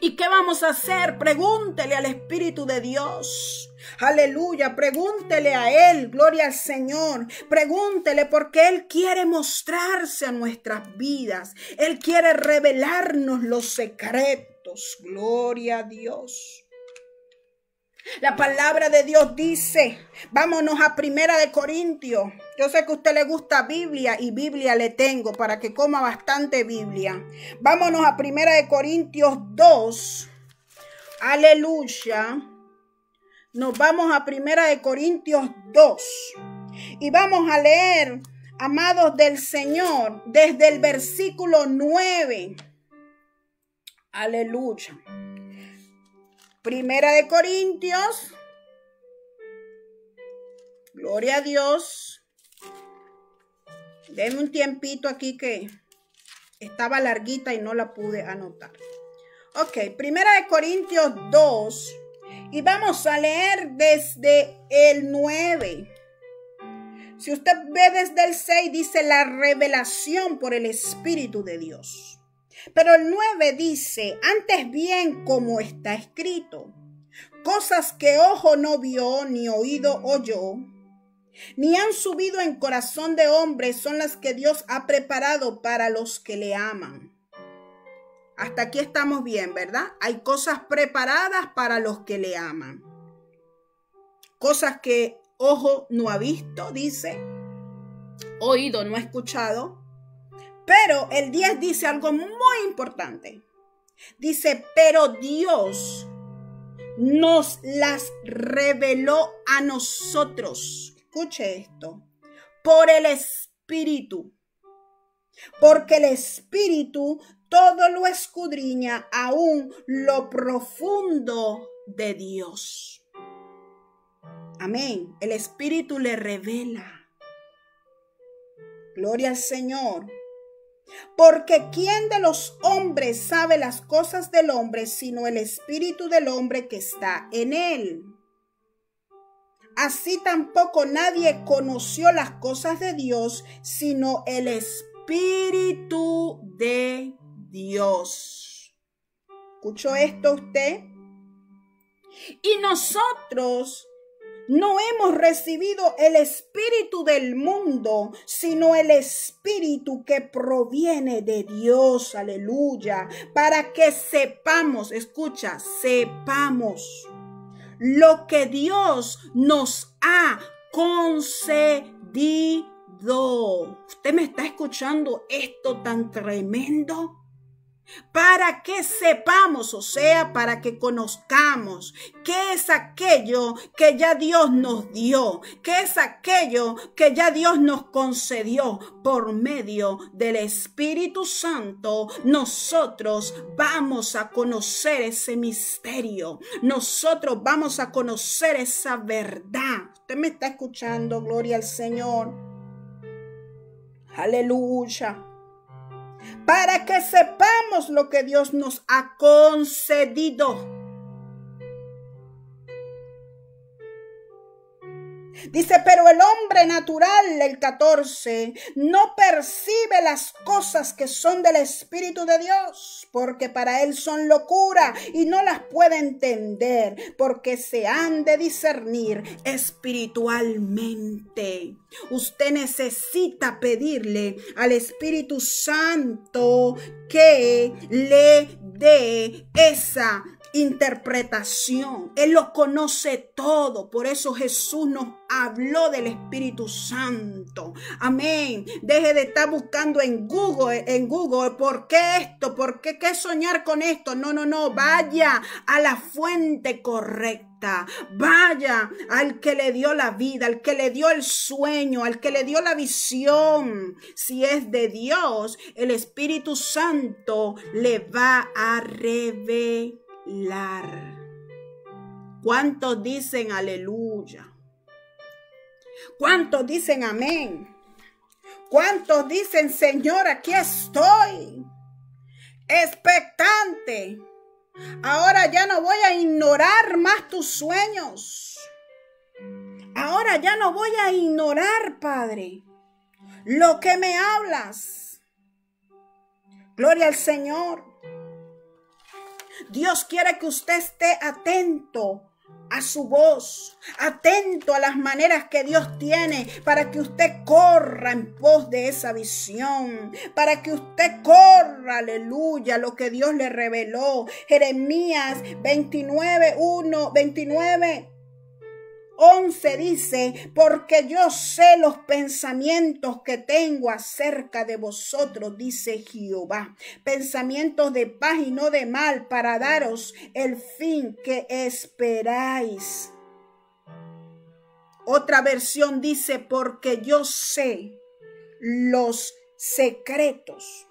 ¿Y qué vamos a hacer? Pregúntele al Espíritu de Dios. Aleluya, pregúntele a Él, gloria al Señor. Pregúntele porque Él quiere mostrarse a nuestras vidas. Él quiere revelarnos los secretos. Gloria a Dios. La palabra de Dios dice, vámonos a Primera de Corintios. Yo sé que a usted le gusta Biblia y Biblia le tengo para que coma bastante Biblia. Vámonos a Primera de Corintios 2. Aleluya. Nos vamos a Primera de Corintios 2. Y vamos a leer, amados del Señor, desde el versículo 9. Aleluya. Primera de Corintios. Gloria a Dios. Denme un tiempito aquí que estaba larguita y no la pude anotar. Ok, Primera de Corintios 2. Y vamos a leer desde el 9. Si usted ve desde el 6, dice la revelación por el Espíritu de Dios. Pero el 9 dice, antes bien como está escrito, cosas que ojo no vio ni oído oyó, ni han subido en corazón de hombre son las que Dios ha preparado para los que le aman. Hasta aquí estamos bien, ¿verdad? Hay cosas preparadas para los que le aman. Cosas que ojo no ha visto, dice. Oído no ha escuchado. Pero el 10 dice algo muy importante. Dice, pero Dios nos las reveló a nosotros. Escuche esto. Por el Espíritu. Porque el Espíritu todo lo escudriña aún lo profundo de Dios. Amén. El Espíritu le revela. Gloria al Señor. Porque ¿quién de los hombres sabe las cosas del hombre sino el Espíritu del hombre que está en él? Así tampoco nadie conoció las cosas de Dios sino el Espíritu de Dios. ¿Escuchó esto usted? Y nosotros no hemos recibido el espíritu del mundo, sino el espíritu que proviene de Dios, aleluya, para que sepamos, escucha, sepamos lo que Dios nos ha concedido. ¿Usted me está escuchando esto tan tremendo? Para que sepamos, o sea, para que conozcamos qué es aquello que ya Dios nos dio, qué es aquello que ya Dios nos concedió por medio del Espíritu Santo. Nosotros vamos a conocer ese misterio, nosotros vamos a conocer esa verdad. Usted me está escuchando, gloria al Señor. Aleluya para que sepamos lo que Dios nos ha concedido. Dice, pero el hombre natural, el 14, no percibe las cosas que son del Espíritu de Dios, porque para él son locura y no las puede entender, porque se han de discernir espiritualmente. Usted necesita pedirle al Espíritu Santo que le dé esa interpretación. Él lo conoce todo. Por eso Jesús nos habló del Espíritu Santo. Amén. Deje de estar buscando en Google, en Google, ¿por qué esto? ¿Por qué qué soñar con esto? No, no, no. Vaya a la fuente correcta. Vaya al que le dio la vida, al que le dio el sueño, al que le dio la visión. Si es de Dios, el Espíritu Santo le va a revelar. ¿Cuántos dicen aleluya? ¿Cuántos dicen amén? ¿Cuántos dicen, Señor, aquí estoy? Expectante. Ahora ya no voy a ignorar más tus sueños. Ahora ya no voy a ignorar, Padre, lo que me hablas. Gloria al Señor. Dios quiere que usted esté atento a su voz, atento a las maneras que Dios tiene para que usted corra en pos de esa visión, para que usted corra, aleluya, lo que Dios le reveló. Jeremías 29, 1, 29. 11 dice, porque yo sé los pensamientos que tengo acerca de vosotros, dice Jehová, pensamientos de paz y no de mal, para daros el fin que esperáis. Otra versión dice, porque yo sé los secretos.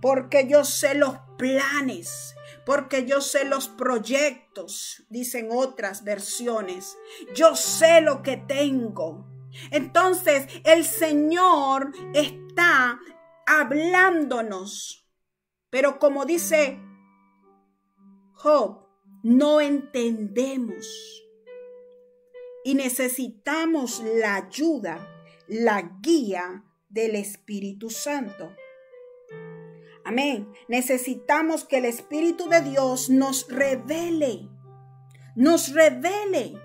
Porque yo sé los planes. Porque yo sé los proyectos, dicen otras versiones. Yo sé lo que tengo. Entonces el Señor está hablándonos. Pero como dice Job, no entendemos y necesitamos la ayuda, la guía del Espíritu Santo. Amén. Necesitamos que el Espíritu de Dios nos revele, nos revele.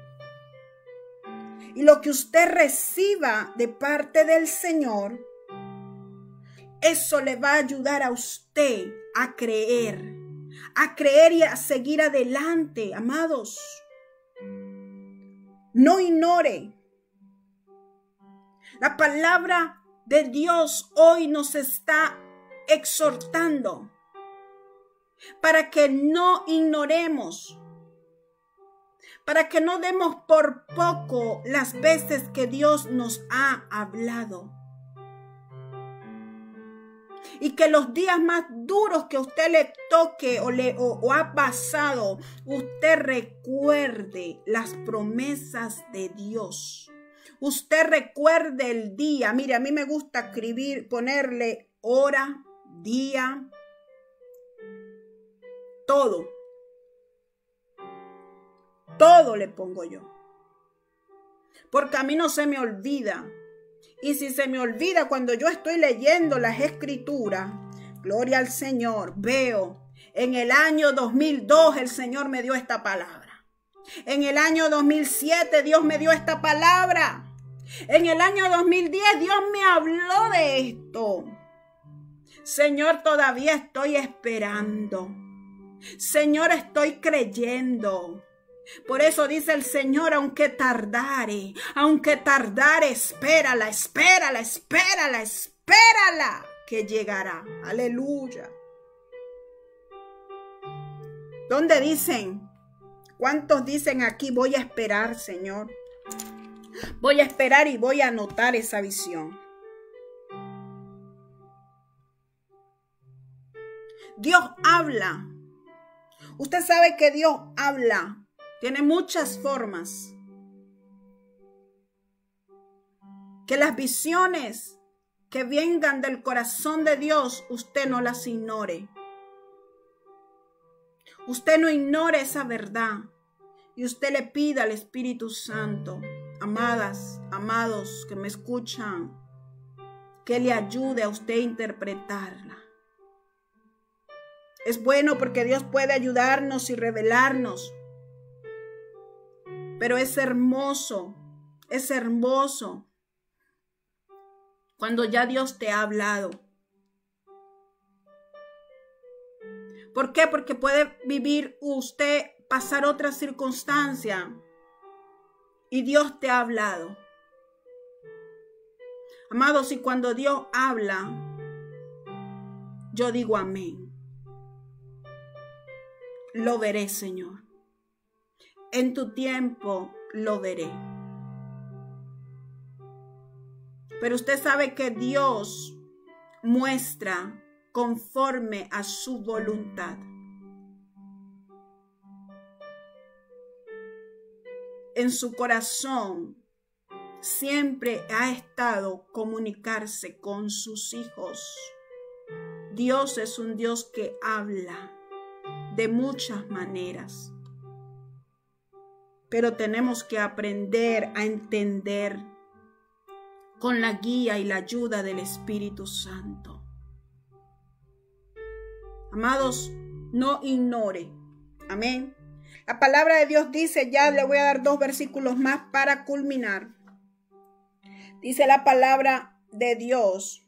Y lo que usted reciba de parte del Señor, eso le va a ayudar a usted a creer, a creer y a seguir adelante, amados. No ignore. La palabra de Dios hoy nos está exhortando para que no ignoremos, para que no demos por poco las veces que Dios nos ha hablado y que los días más duros que usted le toque o, le, o, ha pasado, usted recuerde las promesas de Dios. Usted recuerde el día. Mire, a mí me gusta escribir, ponerle hora, día, todo. Todo le pongo yo. Porque a mí no se me olvida y si se me olvida cuando yo estoy leyendo las escrituras, gloria al Señor, veo, en el año 2002 el Señor me dio esta palabra. En el año 2007 Dios me dio esta palabra. En el año 2010 Dios me habló de esto. Señor, todavía estoy esperando. Señor, estoy creyendo. Por eso dice el Señor, aunque tardare, aunque tardare, espérala, espérala, espérala, espérala, que llegará. Aleluya. ¿Dónde dicen? ¿Cuántos dicen aquí voy a esperar, Señor? Voy a esperar y voy a anotar esa visión. Dios habla. Usted sabe que Dios habla tiene muchas formas. Que las visiones que vengan del corazón de Dios, usted no las ignore. Usted no ignore esa verdad. Y usted le pida al Espíritu Santo, amadas, amados que me escuchan, que le ayude a usted a interpretarla. Es bueno porque Dios puede ayudarnos y revelarnos pero es hermoso, es hermoso cuando ya Dios te ha hablado. ¿Por qué? Porque puede vivir usted, pasar otra circunstancia y Dios te ha hablado. Amados, y cuando Dios habla, yo digo amén. Lo veré, Señor en tu tiempo lo veré. Pero usted sabe que Dios muestra conforme a su voluntad. En su corazón siempre ha estado comunicarse con sus hijos. Dios es un Dios que habla de muchas maneras pero tenemos que aprender a entender con la guía y la ayuda del Espíritu Santo. Amados, no ignore. Amén. La palabra de Dios dice, ya le voy a dar dos versículos más para culminar. Dice la palabra de Dios.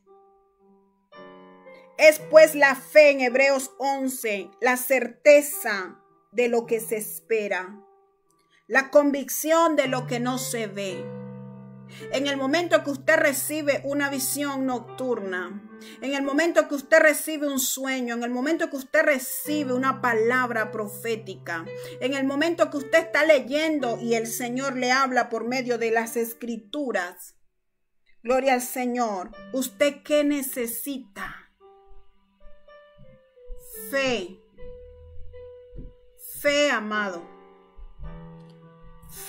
Es pues la fe en Hebreos 11, la certeza de lo que se espera la convicción de lo que no se ve. En el momento que usted recibe una visión nocturna, en el momento que usted recibe un sueño, en el momento que usted recibe una palabra profética, en el momento que usted está leyendo y el Señor le habla por medio de las escrituras, gloria al Señor, ¿usted qué necesita? Fe. Fe, amado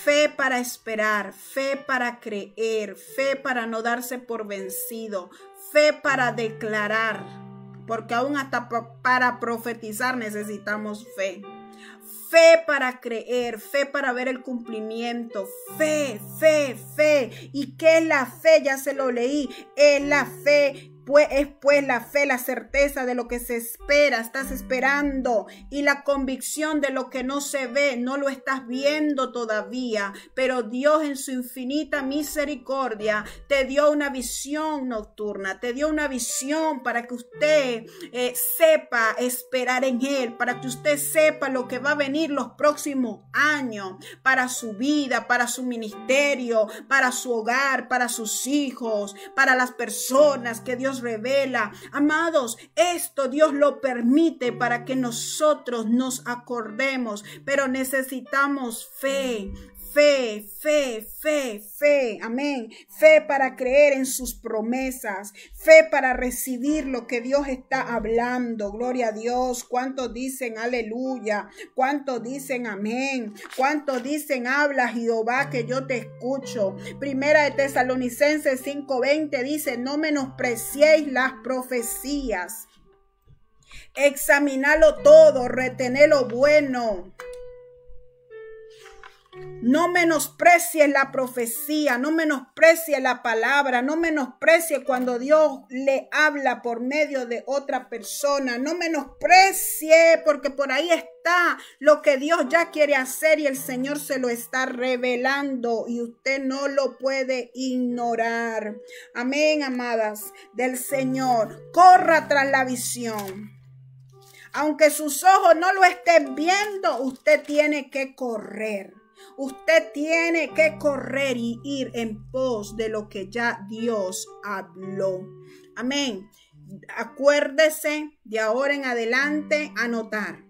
fe para esperar, fe para creer, fe para no darse por vencido, fe para declarar, porque aún hasta para profetizar necesitamos fe. Fe para creer, fe para ver el cumplimiento, fe, fe, fe. ¿Y qué es la fe? Ya se lo leí. Es la fe pues es pues la fe, la certeza de lo que se espera, estás esperando y la convicción de lo que no se ve, no lo estás viendo todavía, pero Dios en su infinita misericordia te dio una visión nocturna, te dio una visión para que usted eh, sepa esperar en Él, para que usted sepa lo que va a venir los próximos años para su vida, para su ministerio, para su hogar, para sus hijos, para las personas que Dios revela. Amados, esto Dios lo permite para que nosotros nos acordemos, pero necesitamos fe, fe, fe, fe, fe, amén. Fe para creer en sus promesas, fe para recibir lo que Dios está hablando. Gloria a Dios. ¿Cuántos dicen aleluya? ¿Cuántos dicen amén? ¿Cuántos dicen habla Jehová que yo te escucho? Primera de Tesalonicenses 5:20 dice, no menospreciéis las profecías. Examinalo todo, retener lo bueno no menosprecie la profecía, no menosprecie la palabra, no menosprecie cuando Dios le habla por medio de otra persona, no menosprecie porque por ahí está lo que Dios ya quiere hacer y el Señor se lo está revelando y usted no lo puede ignorar. Amén, amadas del Señor. Corra tras la visión. Aunque sus ojos no lo estén viendo, usted tiene que correr. Usted tiene que correr y ir en pos de lo que ya Dios habló. Amén. Acuérdese de ahora en adelante anotar.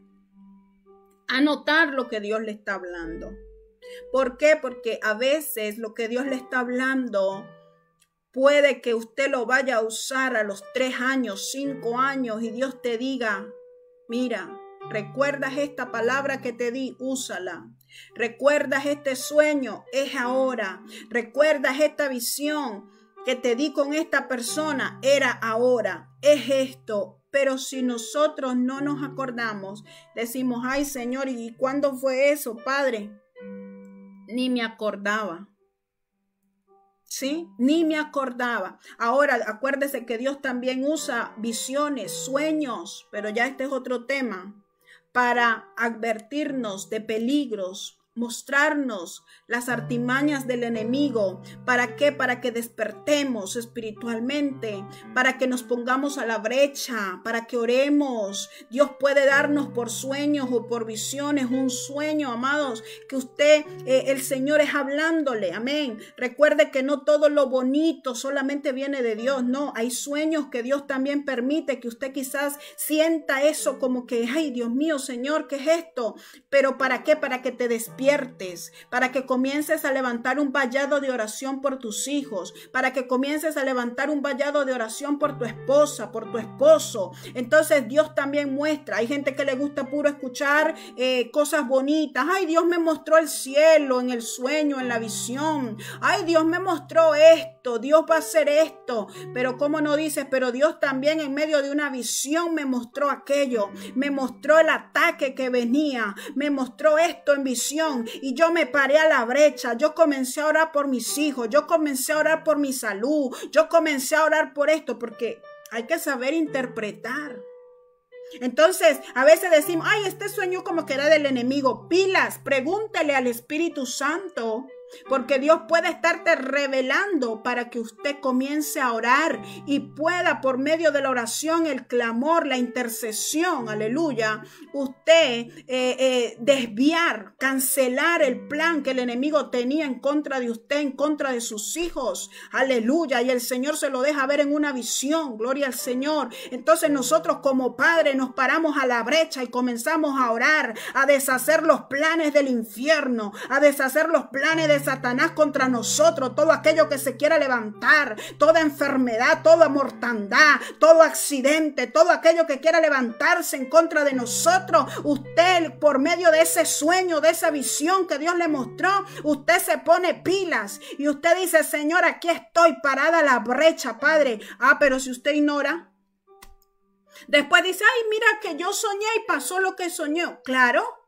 Anotar lo que Dios le está hablando. ¿Por qué? Porque a veces lo que Dios le está hablando puede que usted lo vaya a usar a los tres años, cinco años y Dios te diga, mira, recuerdas esta palabra que te di, úsala. Recuerdas este sueño, es ahora. Recuerdas esta visión que te di con esta persona, era ahora. Es esto. Pero si nosotros no nos acordamos, decimos, ay Señor, ¿y cuándo fue eso, Padre? Ni me acordaba. ¿sí? Ni me acordaba. Ahora, acuérdese que Dios también usa visiones, sueños, pero ya este es otro tema, para advertirnos de peligros, mostrarnos las artimañas del enemigo. ¿Para qué? Para que despertemos espiritualmente, para que nos pongamos a la brecha, para que oremos. Dios puede darnos por sueños o por visiones un sueño, amados, que usted, eh, el Señor es hablándole. Amén. Recuerde que no todo lo bonito solamente viene de Dios. No, hay sueños que Dios también permite que usted quizás sienta eso como que, ay Dios mío, Señor, ¿qué es esto? Pero ¿para qué? Para que te despiertes para que comiences a levantar un vallado de oración por tus hijos, para que comiences a levantar un vallado de oración por tu esposa, por tu esposo. Entonces Dios también muestra. Hay gente que le gusta puro escuchar eh, cosas bonitas. Ay, Dios me mostró el cielo en el sueño, en la visión. Ay, Dios me mostró esto. Dios va a hacer esto. Pero como no dices, pero Dios también en medio de una visión me mostró aquello. Me mostró el ataque que venía. Me mostró esto en visión y yo me paré a la brecha. Yo comencé a orar por mis hijos. Yo comencé a orar por mi salud. Yo comencé a orar por esto porque hay que saber interpretar. Entonces, a veces decimos, ay, este sueño como que era del enemigo. Pilas, pregúntale al Espíritu Santo. Porque Dios puede estarte revelando para que usted comience a orar y pueda por medio de la oración, el clamor, la intercesión, aleluya, usted eh, eh, desviar, cancelar el plan que el enemigo tenía en contra de usted, en contra de sus hijos, aleluya, y el Señor se lo deja ver en una visión, gloria al Señor. Entonces nosotros como padres nos paramos a la brecha y comenzamos a orar, a deshacer los planes del infierno, a deshacer los planes de Satanás contra nosotros, todo aquello que se quiera levantar, toda enfermedad, toda mortandad, todo accidente, todo aquello que quiera levantarse en contra de nosotros, usted por medio de ese sueño, de esa visión que Dios le mostró, usted se pone pilas y usted dice, Señor, aquí estoy parada a la brecha, Padre. Ah, pero si usted ignora, Después dice, ay, mira que yo soñé y pasó lo que soñó. Claro,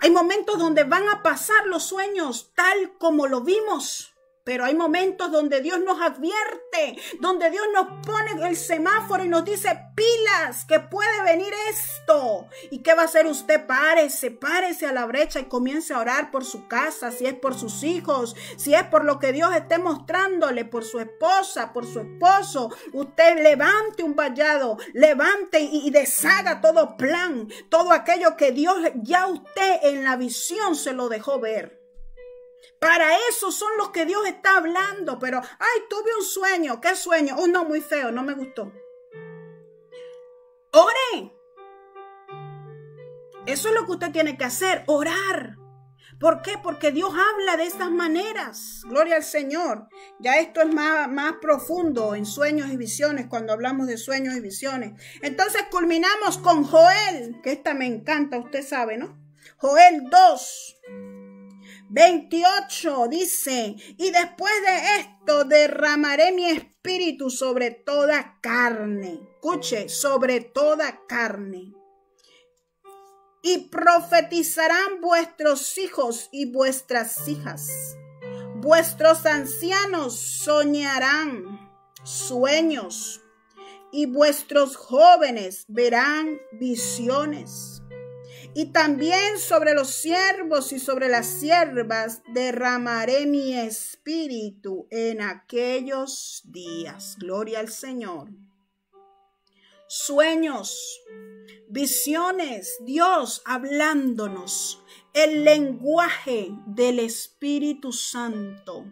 hay momentos donde van a pasar los sueños tal como lo vimos. Pero hay momentos donde Dios nos advierte, donde Dios nos pone el semáforo y nos dice, pilas, que puede venir esto. ¿Y qué va a hacer usted? Párese, párese a la brecha y comience a orar por su casa, si es por sus hijos, si es por lo que Dios esté mostrándole, por su esposa, por su esposo. Usted levante un vallado, levante y, y deshaga todo plan, todo aquello que Dios ya usted en la visión se lo dejó ver. Para eso son los que Dios está hablando. Pero, ay, tuve un sueño. ¿Qué sueño? Oh, muy feo, no me gustó. Ore. Eso es lo que usted tiene que hacer, orar. ¿Por qué? Porque Dios habla de estas maneras. Gloria al Señor. Ya esto es más, más profundo en sueños y visiones cuando hablamos de sueños y visiones. Entonces culminamos con Joel, que esta me encanta, usted sabe, ¿no? Joel 2. 28 dice, y después de esto derramaré mi espíritu sobre toda carne. Escuche, sobre toda carne. Y profetizarán vuestros hijos y vuestras hijas. Vuestros ancianos soñarán sueños y vuestros jóvenes verán visiones y también sobre los siervos y sobre las siervas derramaré mi espíritu en aquellos días. Gloria al Señor. Sueños, visiones, Dios hablándonos, el lenguaje del Espíritu Santo.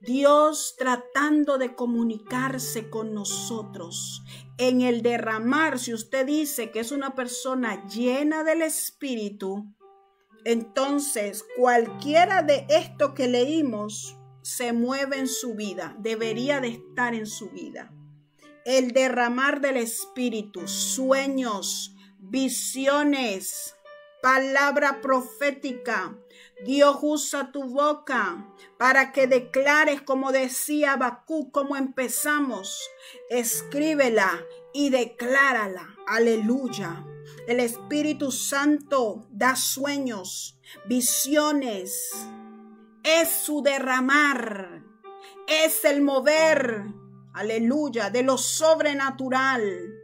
Dios tratando de comunicarse con nosotros. En el derramar, si usted dice que es una persona llena del Espíritu, entonces cualquiera de esto que leímos se mueve en su vida, debería de estar en su vida. El derramar del Espíritu, sueños, visiones, palabra profética, Dios usa tu boca para que declares, como decía Bakú, como empezamos. Escríbela y declárala. Aleluya. El Espíritu Santo da sueños, visiones. Es su derramar. Es el mover. Aleluya. De lo sobrenatural.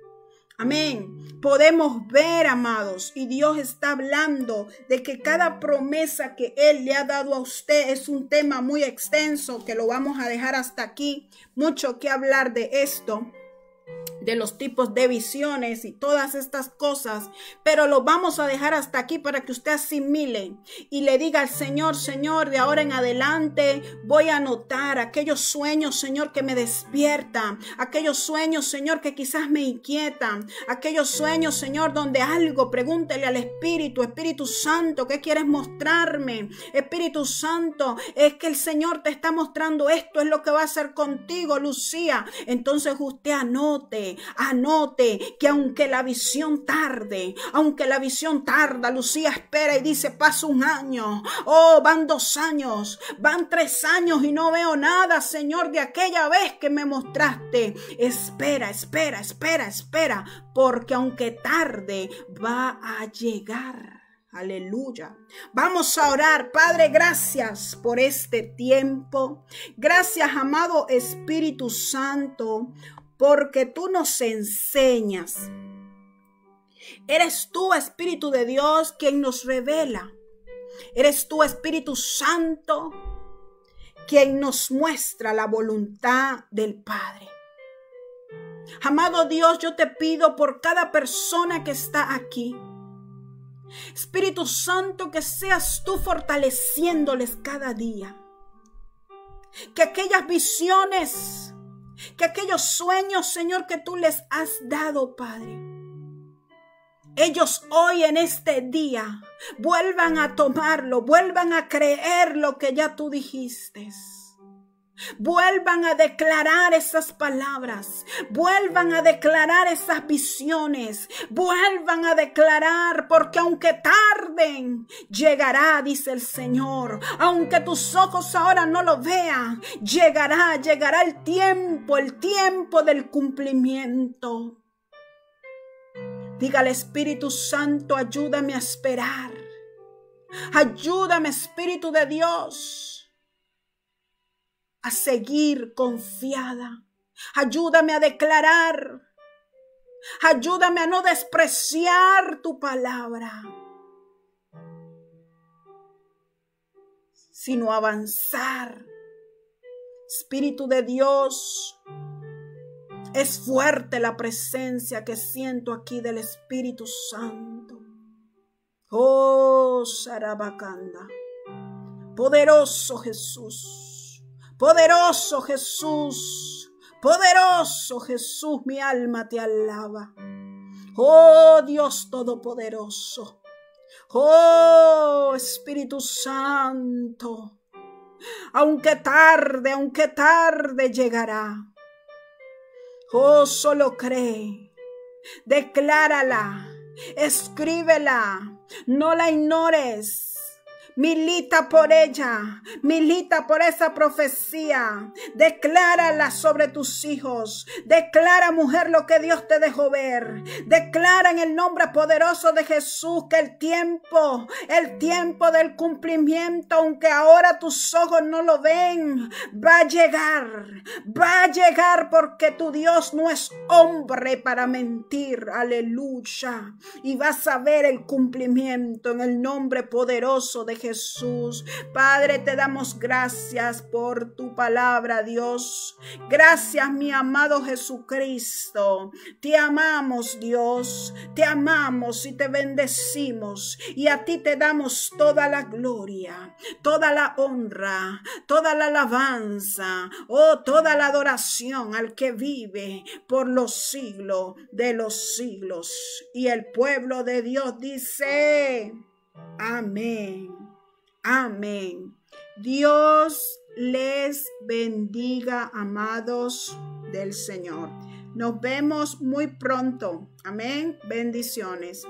Amén. Podemos ver, amados, y Dios está hablando de que cada promesa que Él le ha dado a usted es un tema muy extenso que lo vamos a dejar hasta aquí. Mucho que hablar de esto de los tipos de visiones y todas estas cosas, pero lo vamos a dejar hasta aquí para que usted asimile y le diga al Señor, Señor, de ahora en adelante voy a anotar aquellos sueños, Señor, que me despiertan, aquellos sueños, Señor, que quizás me inquietan, aquellos sueños, Señor, donde algo, pregúntele al Espíritu, Espíritu Santo, ¿qué quieres mostrarme? Espíritu Santo, es que el Señor te está mostrando esto, es lo que va a hacer contigo, Lucía. Entonces usted anote, que aunque la visión tarde, aunque la visión tarda, Lucía espera y dice, pasa un año, oh, van dos años, van tres años y no veo nada, Señor, de aquella vez que me mostraste. Espera, espera, espera, espera, porque aunque tarde, va a llegar. Aleluya. Vamos a orar. Padre, gracias por este tiempo. Gracias, amado Espíritu Santo, porque tú nos enseñas. Eres tú, Espíritu de Dios, quien nos revela. Eres tú, Espíritu Santo, quien nos muestra la voluntad del Padre. Amado Dios, yo te pido por cada persona que está aquí. Espíritu Santo, que seas tú fortaleciéndoles cada día. Que aquellas visiones, que aquellos sueños, Señor, que tú les has dado, Padre, ellos hoy en este día vuelvan a tomarlo, vuelvan a creer lo que ya tú dijiste. Vuelvan a declarar esas palabras, vuelvan a declarar esas visiones, vuelvan a declarar, porque aunque tarden, llegará, dice el Señor. Aunque tus ojos ahora no lo vean, llegará, llegará el tiempo, el tiempo del cumplimiento. Diga al Espíritu Santo, ayúdame a esperar. Ayúdame, Espíritu de Dios a seguir confiada. Ayúdame a declarar. Ayúdame a no despreciar tu palabra, sino avanzar. Espíritu de Dios, es fuerte la presencia que siento aquí del Espíritu Santo. Oh, Sarabacanda, poderoso Jesús. Poderoso Jesús, poderoso Jesús, mi alma te alaba. Oh Dios Todopoderoso. Oh Espíritu Santo. Aunque tarde, aunque tarde llegará. Oh, solo cree. Declárala. Escríbela. No la ignores. Milita por ella, milita por esa profecía. Declárala sobre tus hijos. Declara, mujer, lo que Dios te dejó ver. Declara en el nombre poderoso de Jesús que el tiempo, el tiempo del cumplimiento, aunque ahora tus ojos no lo ven, va a llegar. Va a llegar porque tu Dios no es hombre para mentir. Aleluya. Y vas a ver el cumplimiento en el nombre poderoso de Jesús. Jesús. Padre, te damos gracias por tu palabra, Dios. Gracias, mi amado Jesucristo. Te amamos, Dios. Te amamos y te bendecimos. Y a ti te damos toda la gloria, toda la honra, toda la alabanza, oh, toda la adoración al que vive por los siglos de los siglos. Y el pueblo de Dios dice, amén. Amén. Dios les bendiga, amados del Señor. Nos vemos muy pronto. Amén. Bendiciones.